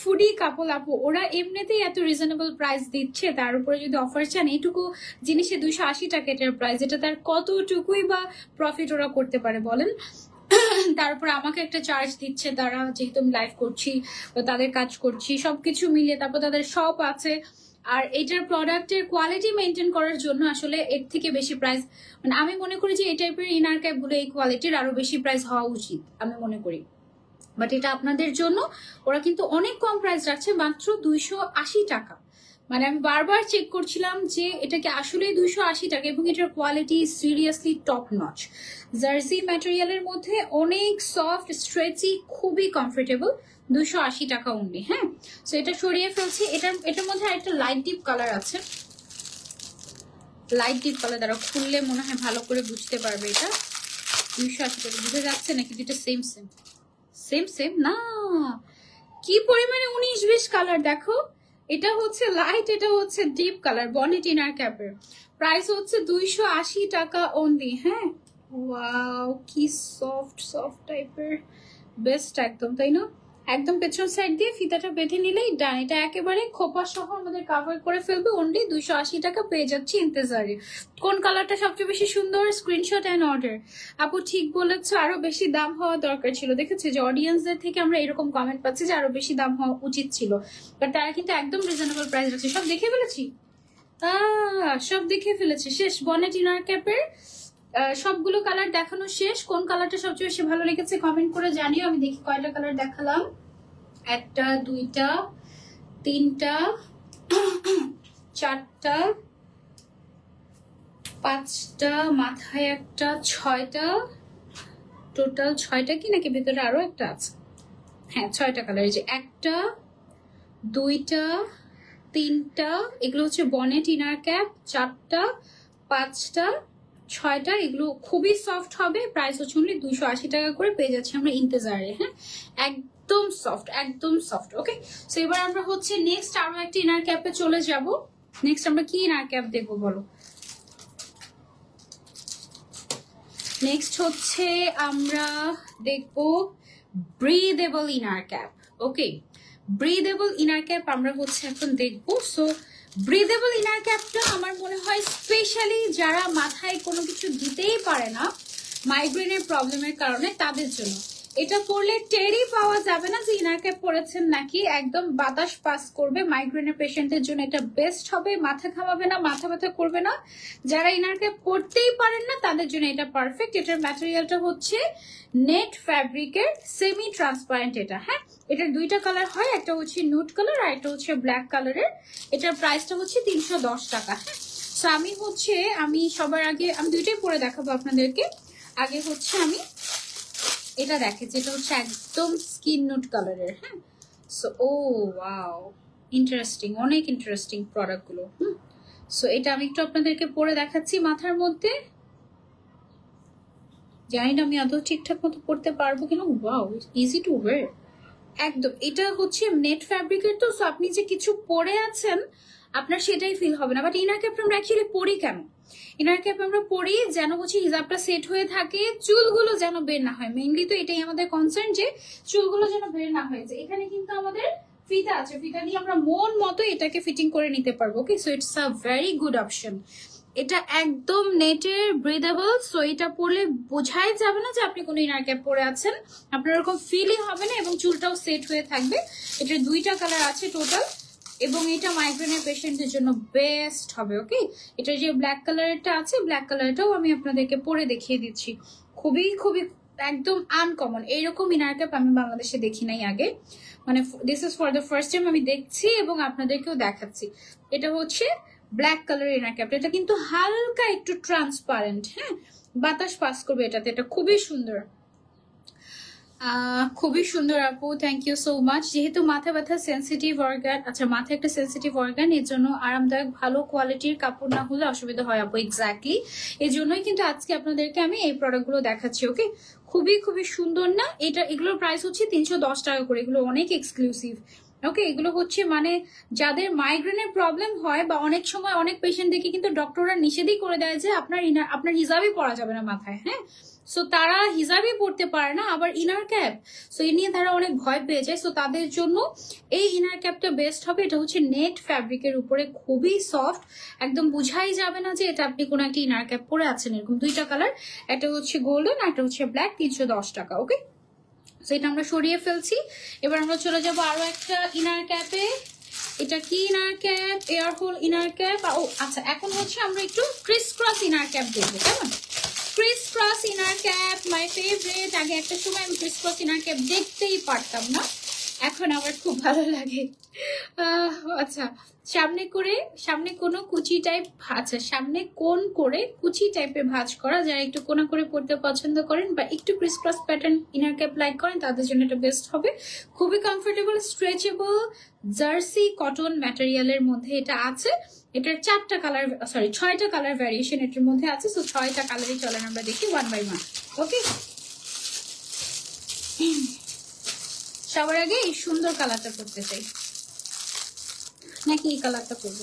ফুডি কাপল আপু, ওরা এমনিতেই এত রিজনেবল প্রাইস দিচ্ছে। তার উপরে যদি অফার চান, এইটুকু জিনিসে দুইশো আশি টাকা প্রাইস এটা তার কতটুকুই বা প্রফিট ওরা করতে পারে বলেন? তারপর আমাকে একটা চার্জ দিচ্ছে, তারা যেহেতু আমি লাইভ করছি তাদের কাজ করছি, সবকিছু মিলিয়ে তারপর তাদের শপ আছে। আর এটার প্রোডাক্টের কোয়ালিটি মেনটেন করার জন্য আসলে এর থেকে বেশি প্রাইস মানে আমি মনে করি যে এই টাইপের ইনার ক্যাপগুলো এই কোয়ালিটির আরও বেশি প্রাইস হওয়া উচিত, আমি মনে করি। বাট এটা আপনাদের জন্য, ওরা কিন্তু অনেক কম প্রাইস রাখছে, মাত্র দুইশো আশি টাকা। মানে আমি বারবার চেক করছিলাম যে এটাকে আসলেই দুইশো আশি টাকা, এবং এটার quality seriously top notch jersey ম্যাটেরিয়ালের মধ্যে অনেক সফট স্ট্রেচি খুবই কমফোর্টেবল দুশো আশি টাকা অনলি হ্যাঁ? সো এটা সরিয়ে ফেলছি। এটার এটার মধ্যে একটা লাইট ডিপ কালার আছে। লাইট ডিপ কালার দ্বারা খুললে মনে হয় ভালো করে বুঝতে পারবে এটা। দুইশো আশি টাকা। বুঝে যাচ্ছে নাকি দুটো সেম সেম সেম সেম না! কি পরিমাণে উনিশ বিশ কালার দেখো। এটা হচ্ছে লাইট এটা হচ্ছে ডিপ কালার বনেট ইনার ক্যাপের প্রাইস হচ্ছে দুইশো আশি টাকা অনলি হ্যাঁ? ওয়াও কি সফট সফট টাইপের বেস্ট একদম, তাই না? একদম পেছন সাইড দিয়ে ফিতাটা বেঁধে নিলেই ডান এটা একেবারে খোপা সহ আমাদের কাভার করে ফেলবে। অনলি দুইশো আশি টাকা পেয়ে যাচ্ছি ইন্তেজারে। কোন কালারটা সবচেয়ে বেশি সুন্দর? স্ক্রিনশট অ্যান্ড অর্ডার আপু ঠিক বলেছ, আরও বেশি দাম হওয়া দরকার ছিল। দেখেছি যে অডিয়েন্সদের থেকে আমরা এরকম কমেন্ট পাচ্ছি যে আরও বেশি দাম হওয়া উচিত ছিল। বাট তারা কিন্তু একদম রিজনেবল প্রাইস রাখছে। সব দেখে ফেলেছি? সব দেখে ফেলেছি। শেষ বনেট ইনার ক্যাপের সবগুলো কালার দেখানো শেষ। কোন কালারটা সবচেয়ে বেশি ভালো লেগেছে কমেন্ট করে জানিও। আমি দেখি কয়টা কালার দেখালাম। একটা, দুইটা, তিনটা, চারটা, পাঁচটা, মাথায় একটা, ছয়টা টোটাল ছয়টা কি নাকি ভেতরে আরও একটা আছে? হ্যাঁ ছয়টা কালার যে একটা, দুইটা, তিনটা, এগুলো হচ্ছে বনেট ইনার ক্যাপ চারটা, পাঁচটা ছয়টা, এগুলো খুবই সফট হবে। প্রাইস হচ্ছে অনলি দুইশো আশি টাকা করে পেয়ে যাচ্ছি আমরা ইন্তেজারে হ্যাঁ? একদম সফট একদম সফট ওকে সো এবার আমরা হচ্ছে নেক্সট আরও একটা ইনার ক্যাপে চলে যাব। নেক্সট আমরা কি ইনার ক্যাপ দেখব বলো? নেক্সট হচ্ছে আমরা দেখব breathable inner cap okay breathable inner cap আমরা হচ্ছে এখন দেখব। সো ব্রিদেবল ইনার ক্যাপটা আমার মনে হয় স্পেশালি যারা মাথায় কোনো কিছু দিতেই পারে না মাইগ্রেনের প্রবলেমের কারণে তাদের জন্য। এটা পরলে টেরি পাওয়া যাবে না যে ইনার ক্যাপ পরেছেন নাকি। একদম বাতাস পাস করবে মাইগ্রেনের পেশেন্টের জন্য। এটা বেস্ট হবে, মাথা ঘামাবে না, মাথা ব্যথা করবে না। যারা ইনার ক্যাপ পারেন না, তাদের জন্য এটা পারফেক্ট এটার ম্যাটেরিয়ালটা হচ্ছে নেট ফ্যাব্রিকের সেমি ট্রান্সপারেন্ট এটা হ্যাঁ? এটার দুইটা কালার হয়, একটা হচ্ছে নুট কালার আর একটা হচ্ছে ব্ল্যাক কালারের এটার প্রাইসটা হচ্ছে তিনশো দশ টাকা হ্যাঁ? সো আমি হচ্ছে, আমি সবার আগে, আমি দুইটাই পরে দেখাবো আপনাদেরকে। আগে হচ্ছে আমি এটা দেখে যেটা হচ্ছে একদম স্কিন নুট কালারের হ্যাঁ? সো ও ওয়াও ইন্টারেস্টিং অনেক ইন্টারেস্টিং প্রোডাক্টগুলো হুম? সো এটা আমি একটু আপনাদেরকে পরে দেখাচ্ছি মাথার মধ্যে। জানি না আমি আদৌ ঠিকঠাক মতো পড়তে পারব কিনা। ওয়াও ইজি টু ওয়ার একদম, এটা হচ্ছে নেট ফ্যাব্রিকের তো সো আপনি যে কিছু পরে আছেন আপনার সেটাই ফিল হবে না বাট ইনার ক্যাপ আমরা অ্যাকচুয়ালি পরি কেন? ইনার ক্যাপ আমরা পরি যেন হচ্ছে হিজাবটা সেট হয়ে থাকে, চুলগুলো যেন বের না হয়। মেইনলি তো এটাই আমাদের কনসার্ন যে চুলগুলো যেন বের না হয়ে যায়। এখানে কিন্তু আমাদের ফিতা আছে, ফিতা দিয়ে আমরা মন মতো এটাকে ফিটিং করে নিতে পারব okay so it's a very good option এটা একদম নেটের ব্রিদেবল সো এটা পরলে বোঝাই যাবে না যে আপনি কোনো ইনার ক্যাপ পরে আছেন। আপনার ওরকম ফিলই হবে না এবং চুলটাও সেট হয়ে থাকবে। এটার দুইটা কালার আছে টোটাল এবং এটা মাইগ্রেনের পেশেন্টের জন্য বেস্ট হবে ওকে এটা যে ব্ল্যাক কালারটা আছে ব্ল্যাক কালারটাও আমি আপনাদেরকে পরে দেখিয়ে দিচ্ছি। খুবই খুবই একদম আনকমন এইরকম ইনার ক্যাপ আমি বাংলাদেশে দেখি নাই আগে। মানে this is for the first time আমি দেখছি এবং আপনাদেরকেও দেখাচ্ছি। এটা হচ্ছে ব্ল্যাক কালার ইনার ক্যাপ এটা কিন্তু হালকা একটু ট্রান্সপারেন্ট হ্যাঁ? বাতাস পাস করবে এটাতে। এটা খুবই সুন্দর। খুবই সুন্দর আপু থ্যাংক ইউ সো মাচ যেহেতু মাথা ব্যথা সেন্সিটিভ অর্গান আচ্ছা মাথা একটা সেন্সিটিভ অর্গান এর জন্য আরামদায়ক, ভালো কোয়ালিটির কাপড় না হলে অসুবিধা হয় আপু এক্স্যাক্টলি এই জন্যই কিন্তু আজকে আপনাদেরকে আমি এই প্রোডাক্টগুলো দেখাচ্ছি ওকে খুবই খুবই সুন্দর না? এটা এগুলোর প্রাইস হচ্ছে তিনশো দশ টাকা করে, এগুলো অনেক এক্সক্লুসিভ ওকে এগুলো হচ্ছে মানে যাদের মাইগ্রেনের প্রবলেম হয় বা অনেক সময় অনেক পেশেন্ট দেখে কিন্তু ডক্টররা নিষেধই করে দেয় যে আপনার আপনার হিসাবই পড়া যাবে না মাথায় হ্যাঁ? সো তারা হিজাবই পড়তে পারে না, আবার ইনার ক্যাপ সো এ নিয়ে তারা অনেক ভয় পেয়ে যায়। সো তাদের জন্য এই ইনার ক্যাপটা বেস্ট হবে। এটা হচ্ছে নেট ফ্যাব্রিকের উপরে খুবই সফট একদম বুঝাই যাবে না যে এটা আপনি কোনো একটা ইনার ক্যাপ পরে আছেন। এরকম দুইটা কালার একটা হচ্ছে গোল্ডেন একটা হচ্ছে ব্ল্যাক তিনশো দশ টাকা ওকে সো এটা আমরা সরিয়ে ফেলছি। এবার আমরা চলে যাব আরও একটা ইনার ক্যাপে এটা কি inner cap air hole inner cap ও আচ্ছা এখন হচ্ছে আমরা একটু ক্রিস ক্রস ইনার ক্যাপ দেখব, কেমন? Criss cross inner cap my favourite আগে একটা সময় আমি ক্রিস ক্রস ইনার ক্যাপ দেখতেই পারতাম না। এখন আমার খুব ভালো লাগে। আচ্ছা সামনে করে, সামনে কোনো কুচি টাইপ আচ্ছা সামনে কোন করে কুচি টাইপের ভাঁজ করা? যারা একটু কোনা করে পড়তে পছন্দ করেন বা একটু criss cross pattern inner cap like করেন, তাদের জন্য এটা বেস্ট হবে। খুবই কমফোর্টেবল স্ট্রেচেবল জার্সি কটন ম্যাটেরিয়ালের মধ্যে এটা আছে। এটার চারটা কালার সরি ছয়টা কালার ভ্যারিয়েশন এটার মধ্যে আছে। সো ছয়টা কালারই চলেন আমরা দেখি ওয়ান বাই ওয়ান ওকে সবার আগে এই সুন্দর কালারটা করতে চাই। নাকি এই কালারটা করব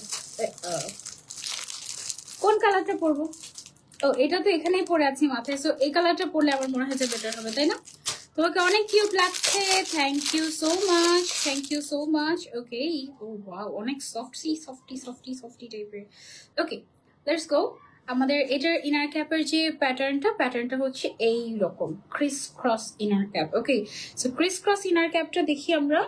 কোন কালারটা পরবো? তো এটা তো এখানেই পরে আছি মাথায় সো এই কালারটা পরলে আমার মনে যে বেটার হবে, তাই না? তোমাকে অনেক কিউট লাগছে thank you so much thank you so much okay oh wow অনেক সফটি সফটি সফটি সফটি টাইপের ওকে লেটস গো আমাদের এটার ইনার ক্যাপের যে প্যাটার্নটা প্যাটার্নটা হচ্ছে এই রকম criss cross inner cap okay so criss cross inner ক্যাপটা দেখি আমরা।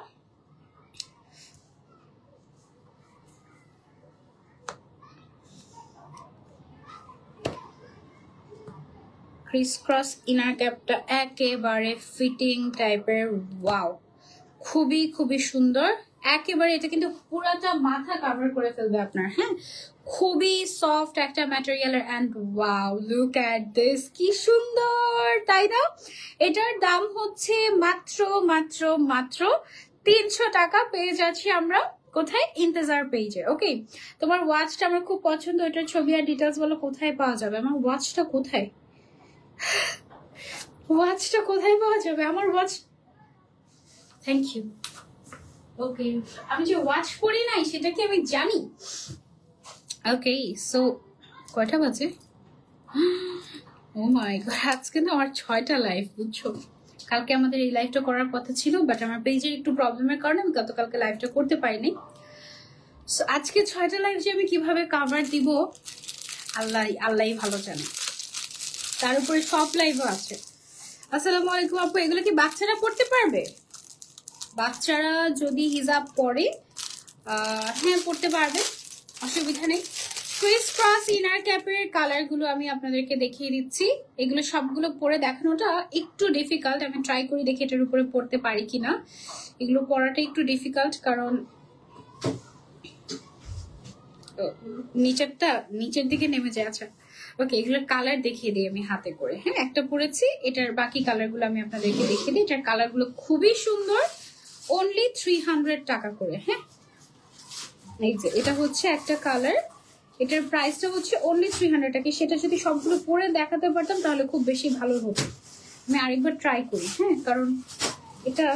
ক্রিস ক্রস ইনার ক্যাপটা একেবারে ফিটিং টাইপের ওয়াও খুবই খুবই সুন্দর। একেবারে এটা কিন্তু পুরাটা মাথা কাভার করে ফেলবে আপনার হ্যাঁ? খুবই সফট একটা ম্যাটেরিয়ালের and wow look at this কি সুন্দর, তাই না? এটার দাম হচ্ছে মাত্র মাত্র মাত্র তিনশো টাকা পেয়ে যাচ্ছি আমরা কোথায়? ইন্তজার পেজে ওকে তোমার ওয়াচটা আমার খুব পছন্দ, এটার ছবি আর ডিটেলস বলো, কোথায় পাওয়া যাবে? আমার ওয়াচটা কোথায়? ওয়াচটা কোথায় পাওয়া যাবে? আমার ওয়াচ থ্যাংক ইউ ওকে আমি যে ওয়াচ পরি নাই, সেটা কি আমি জানি? ওকে সো কয়টা বাজে? ও মাই গড আজকে না আমার ছয়টা লাইভ বুঝছ? কালকে আমাদের এই লাইভটা করার কথা ছিল বাট আমার পেজের একটু প্রবলেমের কারণে আমি গতকালকে লাইভটা করতে পারিনি। সো আজকে ছয়টা লাইভ যে আমি কীভাবে কাভার দিব আল্লাহ আল্লাহই ভালো জানে। তার উপরে সব লাইভও আছে। আসসালামু আলাইকুম আপু, এগুলো কি বাচ্চারা পড়তে পারবে? বাচ্চারা যদি হিজাব পরে হ্যাঁ পড়তে পারবে, অসুবিধা নেই। ইনার ক্যাপের কালারগুলো আমি আপনাদেরকে দেখিয়ে দিচ্ছি। এগুলো সবগুলো পরে দেখানোটা একটু আমি ট্রাই করি দেখি এটার উপরে পড়তে পারি এগুলো একটু ডিফিকাল্ট কারণ নিচের দিকে নেমে যায়। আচ্ছা ওকে এগুলোর কালার দেখিয়ে দিই আমি হাতে করে। হ্যাঁ একটা পরেছি, এটার বাকি কালারগুলো আমি আপনাদেরকে দেখিয়ে দিই। এটার কালারগুলো খুবই সুন্দর অনলি থ্রি টাকা করে। হ্যাঁ এই যে, এটা হচ্ছে একটা কালার এটার প্রাইসটা হচ্ছে অনলি থ্রি হান্ড্রেড টাকা। সেটা যদি সবগুলো পরে দেখাতে পারতাম, তাহলে খুব বেশি ভালো হতো। আমি আরেকবার ট্রাই করি হ্যাঁ? কারণ এটা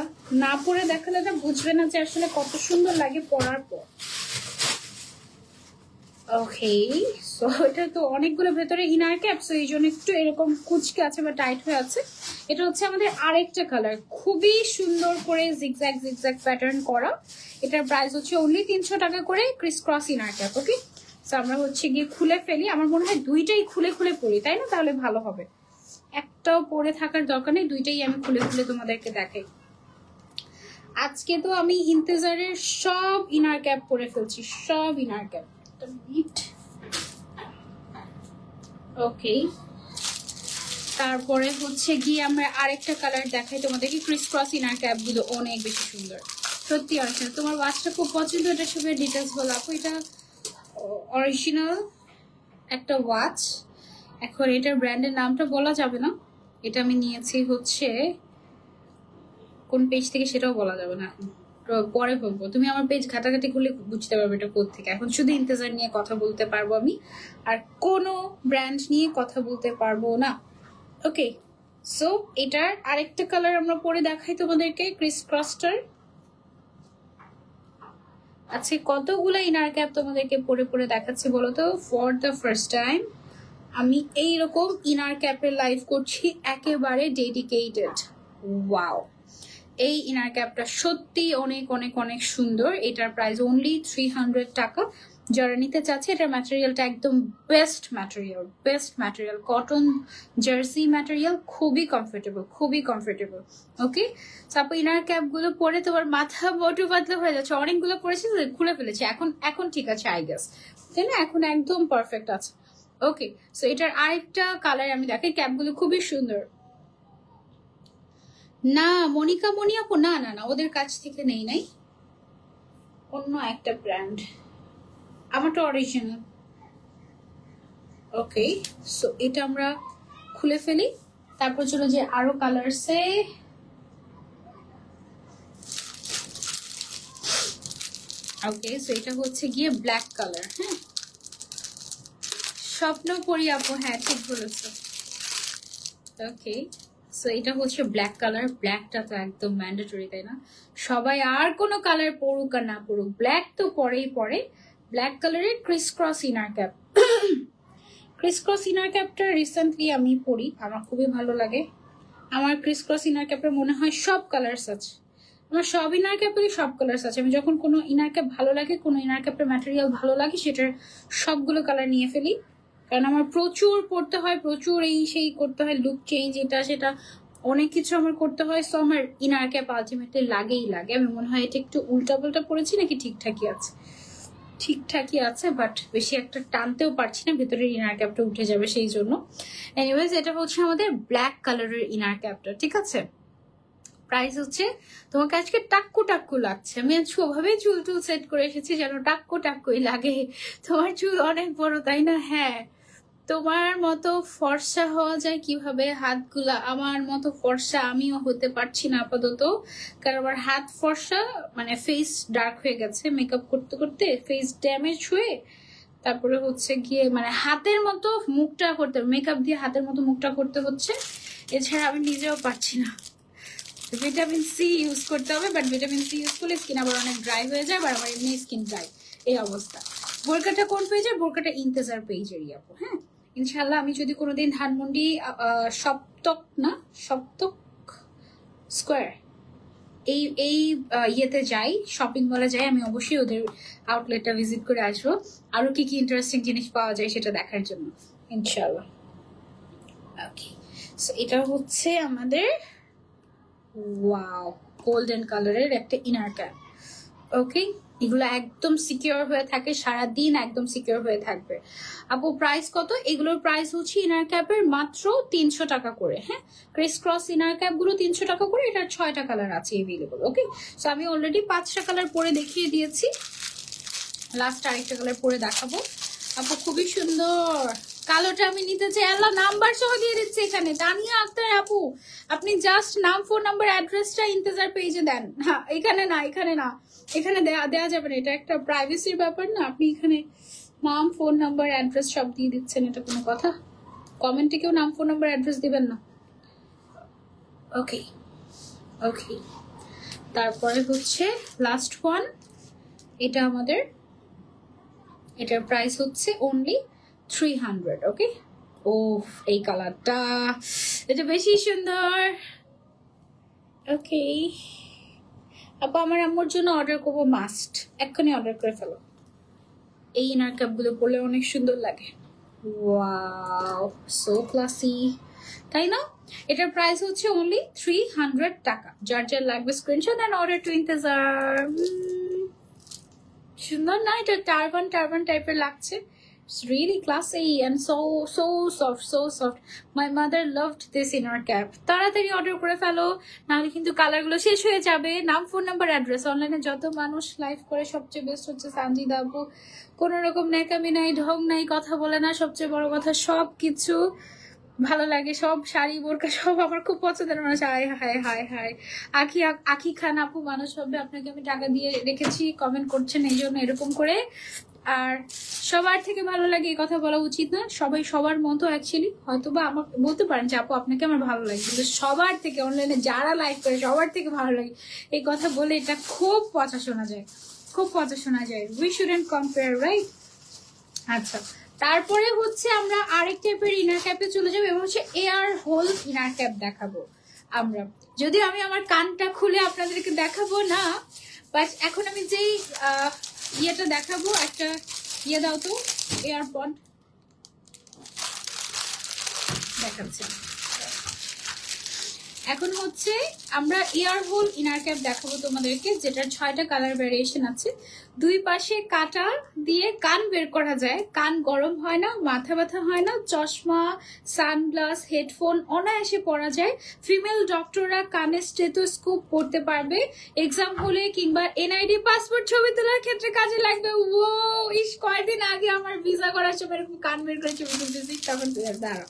না পরে দেখালে না বুঝবে না যে আসলে কত সুন্দর লাগে পরার পর। ওকে সো এটা তো অনেকগুলো ভেতরে ইনার ক্যাপ সো এই জন্য একটু এরকম কুচকে আছে বা টাইট হয়ে আছে। এটা হচ্ছে আমাদের আরেকটা কালার খুবই সুন্দর করে জিগজ্যাগ জিগজ্যাগ প্যাটার্ন করা। এটার প্রাইস হচ্ছে অনলি তিনশো টাকা করে criss cross inner cap okay so আমরা হচ্ছে গিয়ে খুলে ফেলি। আমার মনে হয় দুইটাই খুলে খুলে পড়ি, তাই না? তাহলে ভালো হবে। একটাও পরে থাকার দরকার নেই, দুইটাই আমি খুলে খুলে তোমাদেরকে দেখাই। আজকে তো আমি ইন্তেজারের সব ইনার ক্যাপ পরে ফেলছি, সব ইনার ক্যাপ ওকে তারপরে হচ্ছে গিয়ে আমরা আরেকটা কালার দেখাই তোমাদেরকে ক্রিস ক্রস ইনার ক্যাপগুলো অনেক বেশি সুন্দর। সত্যি সুন্দর। তোমার ওয়াচটা খুব পছন্দ এটা সব ডিটেলস বলো আপু, এটা অরিজিনাল একটা ওয়াচ এখন এটার ব্র্যান্ডের নামটা বলা যাবে না। এটা আমি নিয়েছি হচ্ছে, কোন পেজ থেকে সেটাও বলা যাবে না। এখন পরে বলব। তুমি আমার পেজ ঘাটাঘাটি করলে বুঝতে পারবে এটা থেকে এখন শুধু ইন্তজার নিয়ে কথা বলতে পারব আমি। আর কোনো ব্র্যান্ড নিয়ে কথা বলতে পারব না। ওকে সো এটার আরেকটা কালার আমরা পরে দেখাই তোমাদেরকে ক্রিস ক্রসটার আচ্ছা কতগুলো ইনার ক্যাপ তোমাদেরকে পরে পরে দেখাচ্ছি বলো তো? ফর দ্য ফার্স্ট টাইম আমি এই রকম ইনার ক্যাপের লাইভ করছি একেবারে ডেডিকেটেড ওয়াও এই ইনার ক্যাপটা সত্যি অনেক অনেক অনেক সুন্দর। এটার প্রাইস অনলি থ্রি হান্ড্রেড টাকা। যারা নিতে চাচ্ছে, এটার ম্যাটেরিয়ালটা একদম best material best material cotton jersey material খুবই কমফোর্টেবল খুবই কমফোর্টেবল ওকে তারপর ইনার ক্যাপগুলো পরে তোমার মাথা বটু পাতলা হয়ে যাচ্ছে। অনেকগুলো পরেছি খুলে ফেলেছি। এখন এখন ঠিক আছে আই গেস তাই না? এখন একদম পারফেক্ট আছে ওকে সো এটার আরেকটা কালার আমি দেখাই। ক্যাপগুলো খুবই সুন্দর। না, মনিকা মনি আপু, না না না, ওদের কাছ থেকে নেই নাই। অন্য একটা ব্র্যান্ড আমারটা অরিজিনাল ওকে সো এটা আমরা খুলে ফেলি। তারপর চলো যে আরও কালারসে ওকে সো এটা হচ্ছে গিয়ে ব্ল্যাক কালার হ্যাঁ? স্বপ্ন পরি আপু হ্যাঁ ঠিক বলেছ। ওকে সো এটা হচ্ছে ব্ল্যাক কালার ব্ল্যাকটা তো একদম ম্যান্ডেটরি তাই না? সবাই আর কোনো কালার পড়ুক আর না পড়ুক ব্ল্যাক তো পরেই পরে ব্ল্যাক কালারের criss cross inner cap criss cross inner ক্যাপটা রিসেন্টলি আমি পরি আমার খুবই ভালো লাগে। আমার ক্রিস ক্রস ইনার ক্যাপের মনে হয় সব কালার্স আছে। আমার সব ইনার ক্যাপেরই সব কালার্স আছে। আমি যখন কোনো ইনার ক্যাপ ভালো লাগে, কোনো ইনার ক্যাপের ম্যাটেরিয়াল ভালো লাগে, সেটার সবগুলো কালার নিয়ে ফেলি। কারণ আমার প্রচুর পড়তে হয়, প্রচুর এই সেই করতে হয় লুক চেঞ্জ এটা, সেটা, অনেক কিছু আমার করতে হয়। সো আমার ইনার ক্যাপ আলটিমেটলি লাগেই লাগে। আমি মনে হয় এটা একটু উল্টা পাল্টা পড়েছি নাকি ঠিকঠাকই আছে? ঠিকঠাকই আছে বাট বেশি একটা টানতেও পারছি না, ভেতরের ইনার ক্যাপটা উঠে যাবে সেই জন্য। এনিওয়েজ এটা হচ্ছে আমাদের ব্ল্যাক কালারের ইনার ক্যাপটা ঠিক আছে? প্রাইস হচ্ছে, তোমাকে আজকে টাক্কু টাক্কু লাগছে। আমি আজ ওভাবেই চুল টুল সেট করে এসেছি যেন টাক্কু টাক্কুই লাগে। তোমার চুল অনেক বড়, তাই না? হ্যাঁ। তোমার মতো ফর্সা হওয়া যায় কীভাবে? হাতগুলা, আমার মতো ফর্সা আমিও হতে পারছি না আপাতত। কারণ আমার হাত ফর্সা মানে ফেস ডার্ক হয়ে গেছে মেকআপ করতে করতে ফেস ড্যামেজ হয়ে তারপরে হচ্ছে গিয়ে মানে হাতের মতো মুখটা করতে মেকআপ দিয়ে হাতের মতো মুখটা করতে হচ্ছে। এছাড়া আমি নিজেও পারছি না। ভিটামিন সি ইউজ করতে হবে বাট ভিটামিন সি ইউজ করলে স্কিন আবার অনেক ড্রাই হয়ে যায় আর আমার এমনি স্কিন ড্রাই এই অবস্থা। বোরকাটা কোন পেজের বোরকাটা ইন্তেজার পেজেরই আপু হ্যাঁ? ইনশাল্লাহ আমি যদি কোনোদিন ধানমন্ডি সপ্তক না, সপ্তক স্কোয়ার এই এই ইয়েতে যাই শপিং মলে যাই, আমি অবশ্যই ওদের আউটলেটটা ভিজিট করে আসব। আরও কি কি ইন্টারেস্টিং জিনিস পাওয়া যায় সেটা দেখার জন্য ইনশাল্লাহ ওকে সো এটা হচ্ছে আমাদের ওয়াও গোল্ডেন কালারের একটা ইনার ক্যাপ ওকে এগুলো একদম সিকিউর হয়ে থাকে সারা দিন একদম সিকিউর হয়ে থাকবে। আপু প্রাইস কত? এগুলোর প্রাইস হচ্ছে ইনার ক্যাপের মাত্র তিনশো টাকা করে হ্যাঁ? ক্রিস ক্রস ইনার ক্যাপগুলো তিনশো টাকা করে, এটার ছয়টা কালার আছে এভেলেবল ওকে সো আমি অলরেডি পাঁচটা কালার পরে দেখিয়ে দিয়েছি। লাস্ট আরেকটা কালার পরে দেখাবো। আপু, খুবই সুন্দর। কালোটা আমি নিতে চাই। আল্লাহ নাম্বার সহ দিয়ে দিচ্ছি এখানে। তানিয়া আক্তার আপু, আপনি জাস্ট নাম ফোন নাম্বার অ্যাড্রেসটা ইন্তজার পেজে দেন। হ্যাঁ এখানে না এখানে না। এখানে দেয়া দেওয়া যাবে না। এটা একটা প্রাইভেসির ব্যাপার না। আপনি এখানে নাম ফোন নাম্বার অ্যাড্রেস সব দিয়ে দিচ্ছেন, এটা কোনো কথা। কমেন্টে কেউ নাম ফোন নাম্বার অ্যাড্রেস দিবেন না। ওকে ওকে তারপরে হচ্ছে লাস্ট ওয়ান এটা আমাদের এটার প্রাইস হচ্ছে অনলি থ্রি হান্ড্রেড ওকে ও এই কালারটা এটা বেশি সুন্দর। ওকে আপু আমার আম্মুর জন্য অর্ডার করব মাস্ট এক্ষুনি অর্ডার করে ফেলো। এই ইনার কাপগুলো পরলে অনেক সুন্দর লাগে। ওয়াও সো ক্লাসি তাই না? এটার প্রাইস হচ্ছে অনলি থ্রি হান্ড্রেড টাকা। যার যার লাগবে স্ক্রিনশট অ্যান্ড অর্ডার টু ইন্তজার সুন্দর না? এটা টারবান টারবান টাইপের লাগছে। It's really classy and so so soft, so soft. My mother loved this inner cap. তাড়াতাড়ি অর্ডার করে ফেলো নাহলে কিন্তু কালারগুলো শেষ হয়ে যাবে। নাম ফোন নাম্বার অ্যাড্রেস অনলাইনে যত মানুষ লাইভ করে সবচেয়ে বেস্ট হচ্ছে সানজিদা আপু কোনো রকম ন্যাকামি নাই ঢং নাই কথা বলে না। সবচেয়ে বড় কথা সব কিছু ভালো লাগে। সব শাড়ি বোরকা সব আমার খুব পছন্দের। মানুষ হায় হায় হায় হায়। আখি আখি খান আপু মানুষ হবে। আপনাকে আমি টাকা দিয়ে রেখেছি। কমেন্ট করছেন এই জন্য এরকম করে। আর সবার থেকে ভালো লাগে এই কথা বলা উচিত না। সবাই সবার মতো অ্যাকচুয়ালি হয়তো বা আমাকে বলতে পারেন যে আপু, আপনাকে আমার ভালো লাগে, কিন্তু সবার থেকে অনলাইনে যারা লাইক করে, সবার থেকে ভালো লাগে, এই কথা বলে এটা খুব পচা শোনা যায়। খুব পচা শোনা যায়। উই শুডেন্ট কম্পেয়ার রাইট আচ্ছা তারপরে হচ্ছে আমরা আরেক টাইপের ইনার ক্যাপে চলে যাব এবং হচ্ছে এয়ার হোল ইনার ক্যাপ দেখাবো আমরা। যদি আমি আমার কানটা খুলে আপনাদেরকে দেখাবো না বাট এখন আমি যেই ইয়েটা দেখাবো একটা ইয়ে দাও তো এয়ারপড দেখাচ্ছি। এখন হচ্ছে আমরা ইয়ার হোল ইনার ক্যাপ দেখাবো তোমাদেরকে, যেটার ছয়টা কালার ভ্যারিয়েশন আছে। দুই পাশে কাটা দিয়ে কান বের করা যায়। কান গরম হয় না, মাথা ব্যথা হয় না, চশমা, সানগ্লাস, হেডফোন অনায়াসে পরা যায়। ফিমেল ডক্টররা কানে স্টেথোস্কোপ পড়তে পারবে। এক্সাম হলে কিংবা এনআইডি পাসপোর্ট ছবি তোলার ক্ষেত্রে কাজে লাগবে। ও ইস, কয়েকদিন আগে আমার ভিসা করার সময় এরকম কান বের করে ছবি তুলতেছি, তখন দাঁড়াও।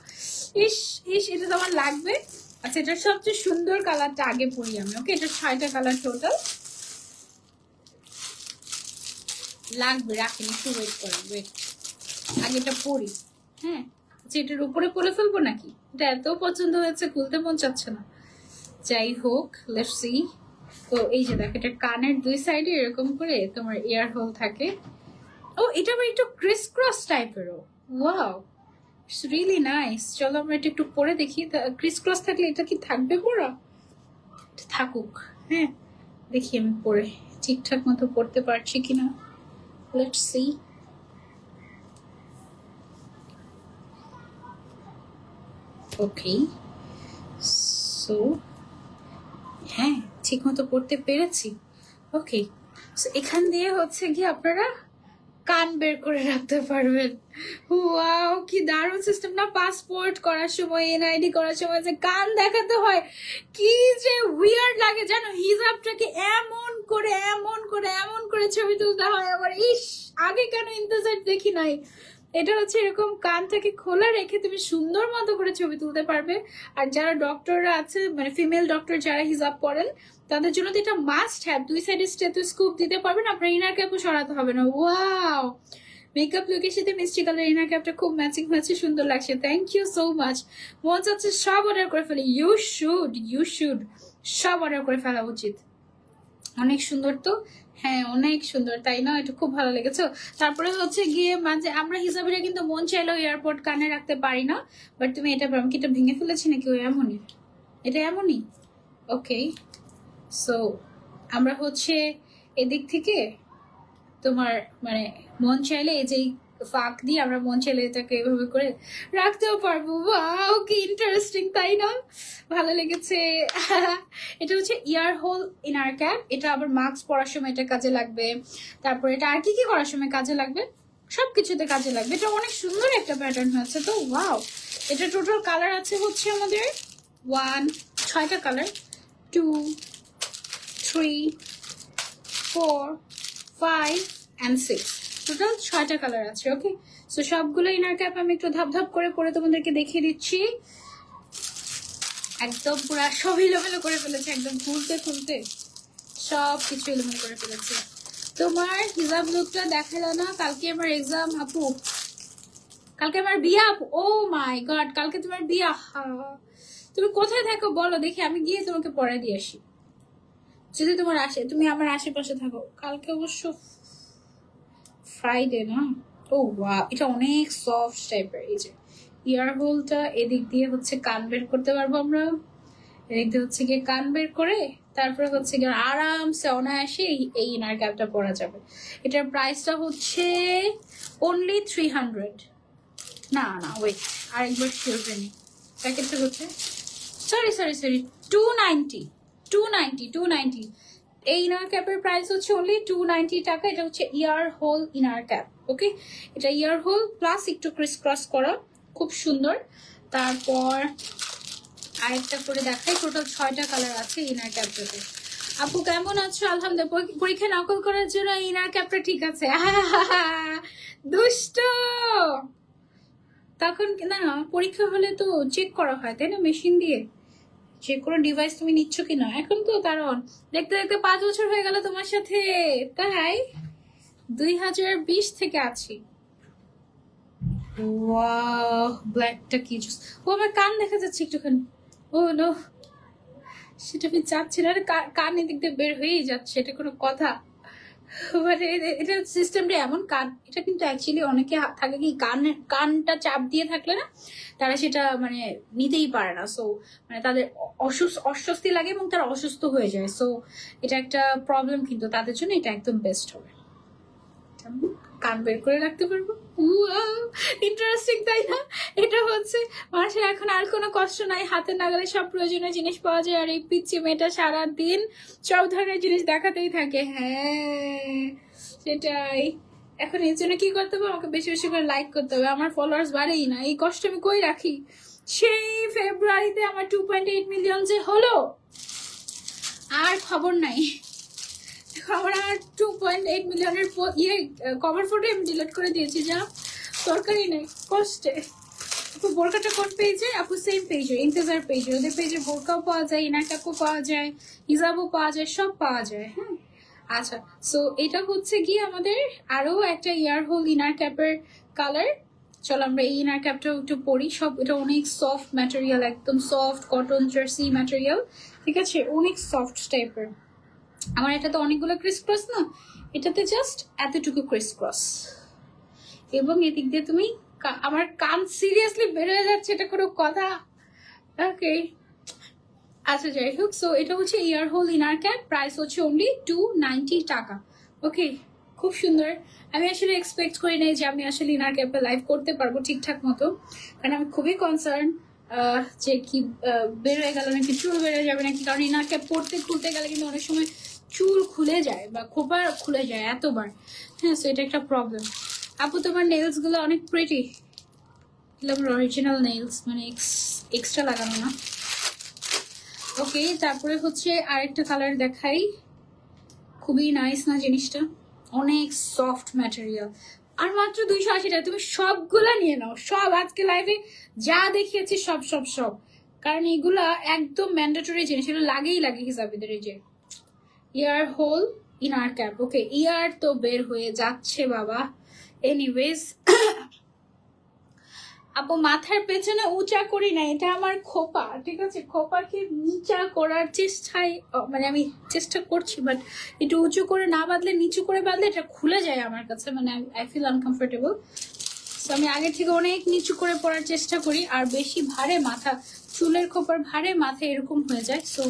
ইস ইস, এটা তো আমার লাগবে। আচ্ছা এটা সবচেয়ে সুন্দর কালারটা আগে পরি আমি, ওকে? এটা ছয়টা কালার টোটাল লাগবে, রাখেন, একটু ওয়েট করেন ওয়েট আগে এটা পরি হ্যাঁ? আচ্ছা এটার উপরে পরে ফেলব নাকি? এটা এত পছন্দ হয়েছে, খুলতে মন চাচ্ছে না। যাই হোক লেটস সি তো এই যে দেখো, এটা কানের দুই সাইডে এরকম করে তোমার ইয়ার হোল থাকে। ও, এটা আবার একটু ক্রিস ক্রস টাইপেরও ওয়াও ইটস রিয়েলি নাইস চলো আমরা এটা একটু পরে দেখি। ক্রিস ক্রস থাকলে এটা কি থাকবে এটা থাকুক। হ্যাঁ দেখি আমি পরে ঠিকঠাক মতো পড়তে পারছি কিনা। লেটস সি ওকে সো হ্যাঁ ঠিক মতো পড়তে পেরেছি। ওকে এখান দিয়ে হচ্ছে কি আপনারা কান বের করে রাখতে পারবেন। ওয়াও কি দারুণ সিস্টেম না? পাসপোর্ট করার সময় এনআইডি করার সময় যে কান দেখাতে হয়, কি যে উইয়ার্ড লাগে। জানো হিজাবটাকে এমন করে এমন করে এমন করে ছবি তুলতে হয় আবার। ইস, আগে কেন ইন্তজার দেখি নাই? এটা হচ্ছে এরকম কানটাকে খোলা রেখে তুমি সুন্দর মতো করে ছবি তুলতে পারবে। আর যারা ডক্টররা আছে মানে ফিমেল ডক্টর যারা হিজাব পড়েন তাদের জন্য তো এটা মাস্ট হ্যাভ দুই সাইডে স্টেথোস্কোপ দিতে পারবেন, আপনার ইনার ক্যাপও সরাতে হবে না। ওয়াও মেকআপ লুকের সাথে মিষ্টি কালার ইনার ক্যাপটা খুব ম্যাচিং ম্যাচে সুন্দর লাগছে। থ্যাংক ইউ সো মাচ মন চাচ্ছে সব অর্ডার করে ফেলি। ইউ শুড ইউ শুড সব অর্ডার করে ফেলা উচিত। অনেক সুন্দর তো? হ্যাঁ অনেক সুন্দর, তাই না? এটা খুব ভালো লেগেছে। তারপরে হচ্ছে গিয়ে মাঝে আমরা হিসাবে কিন্তু মন চাইলেও এয়ারপোর্ট কানে রাখতে পারি না। বাট তুমি এটা কি এটা ভেঙে ফেলেছি নাকি? ও এমনই। এটা এমনই? ওকে সো আমরা হচ্ছে এদিক থেকে তোমার মানে মন চাইলে এই যে ফাঁক দিয়ে আমরা মন চাইলে এটাকে এভাবে করে রাখতেও পারব। ওয়াও কি ইন্টারেস্টিং তাই না? ভালো লেগেছে। এটা হচ্ছে ইয়ার হোল ইনার ক্যাপ এটা আবার মাস্ক পরার সময় এটা কাজে লাগবে। তারপর এটা আর কি কি করার সময় কাজে লাগবে? সবকিছুতে কাজে লাগবে। এটা অনেক সুন্দর একটা প্যাটার্ন হয়েছে তো। ওয়াও এটা টোটাল কালার আছে হচ্ছে আমাদের ওয়ান ছয়টা colour two three four five and six total ছয়টা কালার আছে ওকে সো সবগুলো ইনার ক্যাপ আমি একটু ধাপ ধাপ করে পরে তোমাদেরকে দেখিয়ে দিচ্ছি। একদম পুরা সব এলোমেলো করে ফেলেছে, একদম খুলতে খুলতে সব কিছু এলোমেলো করে ফেলেছে। তোমার হিজাব লুকটা দেখাল না, কালকে আমার এক্সাম আপু। কালকে আমার বিয়া, আপু। ও মাই গড কালকে তোমার বিয়া। তুমি কোথায় থাকো বলো, দেখি আমি গিয়ে তোমাকে পরে দিয়ে আসি। যদি তোমার আসে, তুমি আমার আশেপাশে থাকো। কালকে অবশ্য ফ্রাইডে না? ও ওয়া এটা অনেক সফট টাইপের এই যে ইয়ার হোলটা এদিক দিয়ে হচ্ছে কান বের করতে পারব আমরা। এদিক দিয়ে হচ্ছে গিয়ে কান বের করে, তারপরে হচ্ছে গিয়ে আরামসে অনায়াসে এই- ইনার ক্যাপটা পরা যাবে। এটার প্রাইসটা হচ্ছে অনলি থ্রি হান্ড্রেড না না ওয়েট আরেকবার শিওর প্যাকেটটা হচ্ছে sorry sorry sorry two ninety two ninety two ninety এই ইনার ক্যাপের প্রাইস হচ্ছে টু নাইনটি এটা হচ্ছে ইয়ার হোল ইনার ওকে এটা ইয়ার হোল একটু ক্রিস ক্রস করা, খুব সুন্দর। তারপর আরেকটা করে দেখাই টোটাল ছয়টা কালার আছে ইনার ক্যাপটাতে আপু, কেমন আছো? আলহামদুলিল্লাহ পরীক্ষা নকল করার জন্য ইনার ক্যাপটা ঠিক আছে। দুষ্ট! তখন না পরীক্ষা হলে তো চেক করা হয়, তাই না? মেশিন দিয়ে। যে কোনো ডিভাইস তুমি নিচ্ছ কি না এখন তো কারণ দেখতে দেখতে পাঁচ বছর হয়ে গেল তোমার সাথে। তাই? দুই হাজার বিশ থেকে আছি। ব্ল্যাকটা কি জুস ও, আমার কান দেখা যাচ্ছে একটুখানি। ও নো সেটা আমি চাচ্ছি না কান এদিক দিয়ে বের হয়েই যাচ্ছে, এটা কোনো কথা। মানে এটা সিস্টেমটা এমন কান, এটা কিন্তু অ্যাকচুয়ালি অনেকে থাকে কি, কান, কানটা চাপ দিয়ে থাকলে না, তারা সেটা মানে নিতেই পারে না। সো মানে তাদের অসুস্থ অস্বস্তি লাগে এবং তারা অসুস্থ হয়ে যায়। সো এটা একটা প্রবলেম কিন্তু তাদের জন্য এটা একদম বেস্ট হবে। কান বের করে রাখতে পারব? ইন্টারেস্টিং তাই না? এটা হচ্ছে মানুষের এখন আর কোনো কষ্ট নাই হাতে নাগালে সব প্রয়োজনীয় জিনিস পাওয়া যায়, আর এই পিচ্ছি মেয়েটা সারাদিন সব ধরনের জিনিস দেখাতেই থাকে। হ্যাঁ সেটাই। এখন এর জন্য কি করতে হবে? আমাকে বেশি বেশি করে লাইক করতে হবে। আমার ফলোয়ার্স বাড়েই না, এই কষ্ট আমি কই রাখি? সেই ফেব্রুয়ারিতে আমার টু পয়েন্ট এইট মিলিয়ন যে হলো, আর খবর নাই। আমার আর টু পয়েন্ট এইট ইয়ে কভার আমি ডিলিট করে দিয়েছি, যা দরকারই নেই বোরকাটা কোন আপু সেম পেজে পাওয়া যায় পাওয়া যায় পাওয়া যায়, সব পাওয়া যায় হ্যাঁ? আচ্ছা সো এটা হচ্ছে কি আমাদের আরও একটা ইয়ার হোল ইনার ক্যাপের কালার চলো আমরা এই ইনার ক্যাপটাও একটু পরি সব, এটা অনেক সফট ম্যাটেরিয়াল একদম সফট কটন জার্সি ম্যাটেরিয়াল ঠিক আছে? অনেক সফট টাইপের আমার এটাতে অনেকগুলো ক্রিস ক্রস না এটাতে জাস্ট এতটুকু ক্রিস ক্রস এবং এদিক দিয়ে তুমি আমার কান সিরিয়াসলি বের যাচ্ছে এটা কোনো কথা? ওকে আচ্ছা যাই হোক সো এটা হচ্ছে ear hole inner cap price হচ্ছে অনলি টু নাইনটি টাকা। ওকে খুব সুন্দর। আমি আসলে এক্সপেক্ট করি নাই যে আমি আসলে ইনার ক্যাপে লাইভ করতে পারব ঠিকঠাক মতো। কারণ আমি খুবই কনসার্ন যে কি আহ, বের হয়ে গেল নাকি চুল বেড়ে যাবে নাকি? কারণ ইনার ক্যাপ পড়তে খুলতে গেলে কিন্তু অনেক সময় চুল খুলে যায় বা খোপা খুলে যায় এতবার। হ্যাঁ সো এটা একটা প্রবলেম আপু, তোমার নেলসগুলো অনেক প্রেটি অরিজিনাল নেলস মানে এক্সট্রা লাগানো না। ওকে তারপরে হচ্ছে আরেকটা কালার দেখাই। খুবই নাইস না জিনিসটা? অনেক সফট ম্যাটেরিয়াল আর মাত্র দুইশো আশি টাকা, তুমি সবগুলা নিয়ে নাও। সব আজকে লাইভে যা দেখিয়েছি সব সব সব। কারণ এগুলা একদম ম্যান্ডেটরি জিনিস, এগুলো লাগেই লাগে এই যে। Ear hole inner cap. Okay, ear তো বের হয়ে যাচ্ছে, বাবা। এনিওয়েজ আপু, মাথার পেছনে উঁচা করি না, এটা আমার খোপা, ঠিক আছে? খোপাকে নিচা করার চেষ্টায় মানে আমি চেষ্টা করছি বাট একটু উঁচু করে না বাঁধলে, নিচু করে বাঁধলে এটা খুলে যায় আমার কাছে মানে আই ফিল আনকমফোর্টেবল আমি আগে থেকে অনেক নিচু করে পড়ার চেষ্টা করি, আর বেশি ভারে মাথা, চুলের খোপার ভারে মাথা এরকম হয়ে যায় সো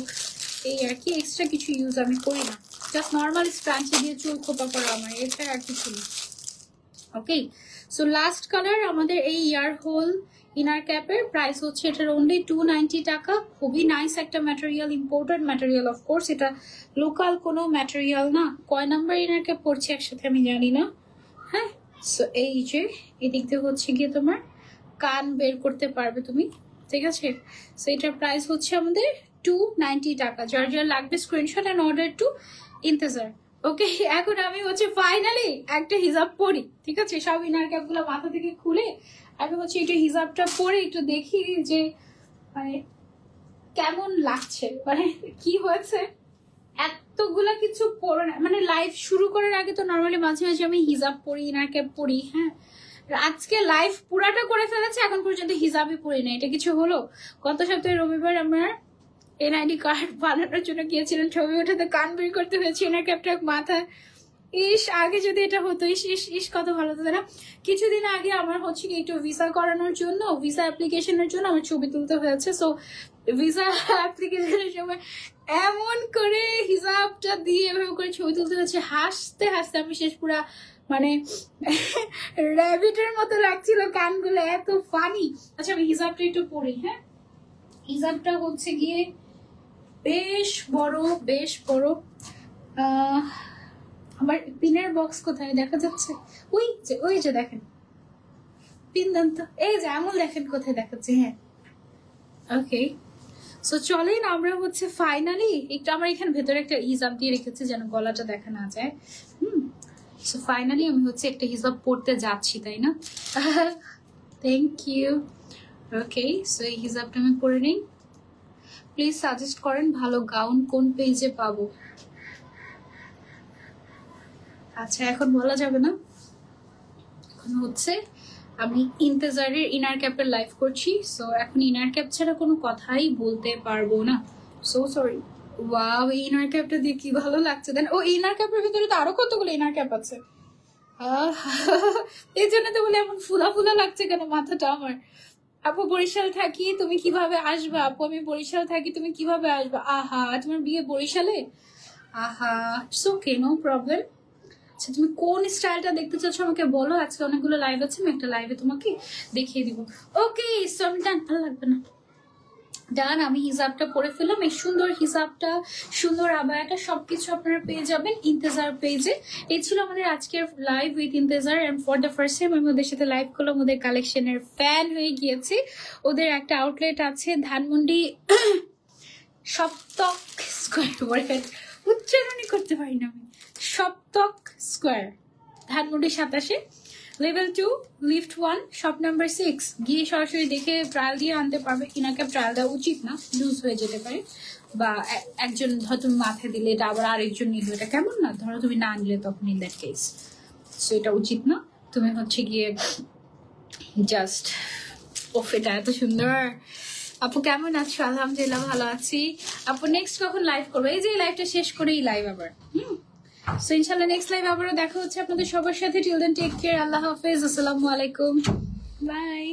এই আর কি এক্সট্রা কিছু ইউজ আমি করি না। জাস্ট নর্মাল স্ক্রাঞ্চি দিয়ে চুল খোপা করা আমার, এছাড়া আর কিছু না। ওকে সো লাস্ট কালার আমাদের এই ইয়ার হোল ইনার ক্যাপের প্রাইস হচ্ছে এটার অনলি টু টাকা। খুবই নাইস একটা material imported material of course এটা লোকাল কোনো ম্যাটেরিয়াল না। কয় নাম্বার ইনার ক্যাপ পড়ছে একসাথে আমি জানি না। হ্যাঁ? সো এই যে, এদিক দিয়ে হচ্ছে গিয়ে তোমার কান বের করতে পারবে তুমি। ঠিক আছে? সো এটার প্রাইস হচ্ছে আমাদের টু নাইনটি টাকা। যার যার লাগবে স্ক্রিনশট অ্যান্ড অর্ডার টু ইন্তেজার ওকে এখন আমি হচ্ছে ফাইনালি একটা হিজাব পরি, ঠিক আছে? সব ইনার ক্যাপগুলো মাথা থেকে খুলে আমি হচ্ছে একটু হিজাবটা পরে একটু দেখি যে মানে কেমন লাগছে মানে কি হয়েছে? এতগুলা কিছু পরে না মানে লাইভ শুরু করার আগে তো নর্মালি মাঝে মাঝে আমি হিজাব পরি ইনার ক্যাপ পরি হ্যাঁ? আজকে লাইভ পুরাটা করে ফেলেছে, এখন পর্যন্ত হিজাবই পড়ি না। এটা কিছু হলো? গত সপ্তাহে রবিবার আমার এনআইডি কার্ড বানানোর জন্য গিয়েছিলেন, ছবি ওঠাতে কান বের করতে হয়েছে এনার ক্যাপটা মাথা। ইস, আগে যদি এটা হতো, ইস ইস ইস, কত ভালো হতো না? কিছুদিন আগে আমার হচ্ছে কি একটু ভিসা করানোর জন্য ভিসা অ্যাপ্লিকেশনের জন্য আমার ছবি তুলতে হয়েছে। সো ভিসা অ্যাপ্লিকেশনের সময় এমন করে হিসাবটা দিয়ে এভাবে করে ছবি তুলতে হয়েছে। হাসতে হাসতে আমি শেষ পুরা মানে র্যাবিটের মতো লাগছিল কানগুলো, এত ফানি আচ্ছা আমি হিসাবটা একটু পড়ি হ্যাঁ? হিসাবটা হচ্ছে গিয়ে বেশ বড় বেশ বড়। আমার পিনের বক্স কোথায়? দেখা যাচ্ছে। ওই যে ওই যে দেখেন। পিন দেন তো। এই যে আঙুল দেখেন কোথায় দেখাচ্ছে হ্যাঁ। ওকে। সো চলেন আমরা হচ্ছে ফাইনালি একটু আমার এখানে ভেতরে একটা হিজাব দিয়ে রেখেছি যেন গলাটা দেখা না যায়। হুম। সো ফাইনালি আমি হচ্ছে একটা হিসাব পড়তে যাচ্ছি, তাই না? থ্যাংক ইউ ওকে সো এই হিসাবটা আমি পড়ে নিই। প্লিজ সাজেস্ট করেন ভালো গাউন কোন পেজে পাবো। আচ্ছা এখন বলা যাবে না। এখন হচ্ছে, আমি ইন্তেজারের ইনার ক্যাপের লাইভ করছি সো এখন ইনার ক্যাপ ছাড়া কোনো কথাই বলতে পারব না। সো সরি ওয়াও এই ইনার ক্যাপটা দিয়ে কি ভালো লাগছে দেন। ও ইনার ক্যাপের ভিতরে তো আরও কতগুলো ইনার ক্যাপ আছে? এই জন্য তো বলে এমন ফুলা ফুলা লাগছে কেন মাথাটা আমার? আপু, বরিশাল থাকি, তুমি কীভাবে আসবা? আপু, আমি বরিশাল থাকি, তুমি কীভাবে আসবা? আহা, তোমার বিয়ে বরিশালে? আহা ওকে নো প্রবলেম আচ্ছা তুমি কোন স্টাইলটা দেখতে চাচ্ছ আমাকে বলো? আজকে অনেকগুলো লাইভ আছে, আমি একটা লাইভে তোমাকে দেখিয়ে দিব। ওকে সো আমি ডান ভালো লাগবে না। ডান, আমি হিসাবটা পরে ফেললাম। এই সুন্দর হিসাবটা, সুন্দর আবায়াটা সবকিছু আপনারা পেয়ে যাবেন ইন্তেজার পেজে। এই ছিল আমাদের আজকের live with Intezaar and for the first time আমি ওদের সাথে লাইভ করলাম, ওদের কালেকশনের ফ্যান হয়ে গিয়েছি। ওদের একটা আউটলেট আছে, ধানমন্ডি সপ্তক স্কোয়ার উচ্চারণই করতে পারি না আমি। সপ্তক স্কোয়ার ধানমন্ডি সাতাশে। Level two lift one shop number six গিয়ে সরাসরি দেখে ট্রায়াল দিয়ে আনতে পারবে কিনাকে ট্রায়াল দেওয়া উচিত না। লুজ হয়ে যেতে পারে। বা একজন ধর তুমি মাথায় দিলে এটা আবার আরেকজন নিল। এটা কেমন না? ধরো তুমি না আনলে তখন ইন দ্যাট কেস সো এটা উচিত না। তুমি হচ্ছে গিয়ে জাস্ট ওফ, এটা এত সুন্দর। আপু, কেমন আছো? আলহামদুলিল্লাহ ভালো আছি। আপু নেক্সট কখন লাইভ করব? এই যে লাইভটা শেষ করেই লাইভ আবার। হুম? সো ইনশাল্লাহ নেক্সট লাইভ আবারও দেখা হচ্ছে আপনাদের সবার সাথে। টিল দেন টেক কেয়ার আল্লাহ হাফেজ। আসসালামু আলাইকুম। বাই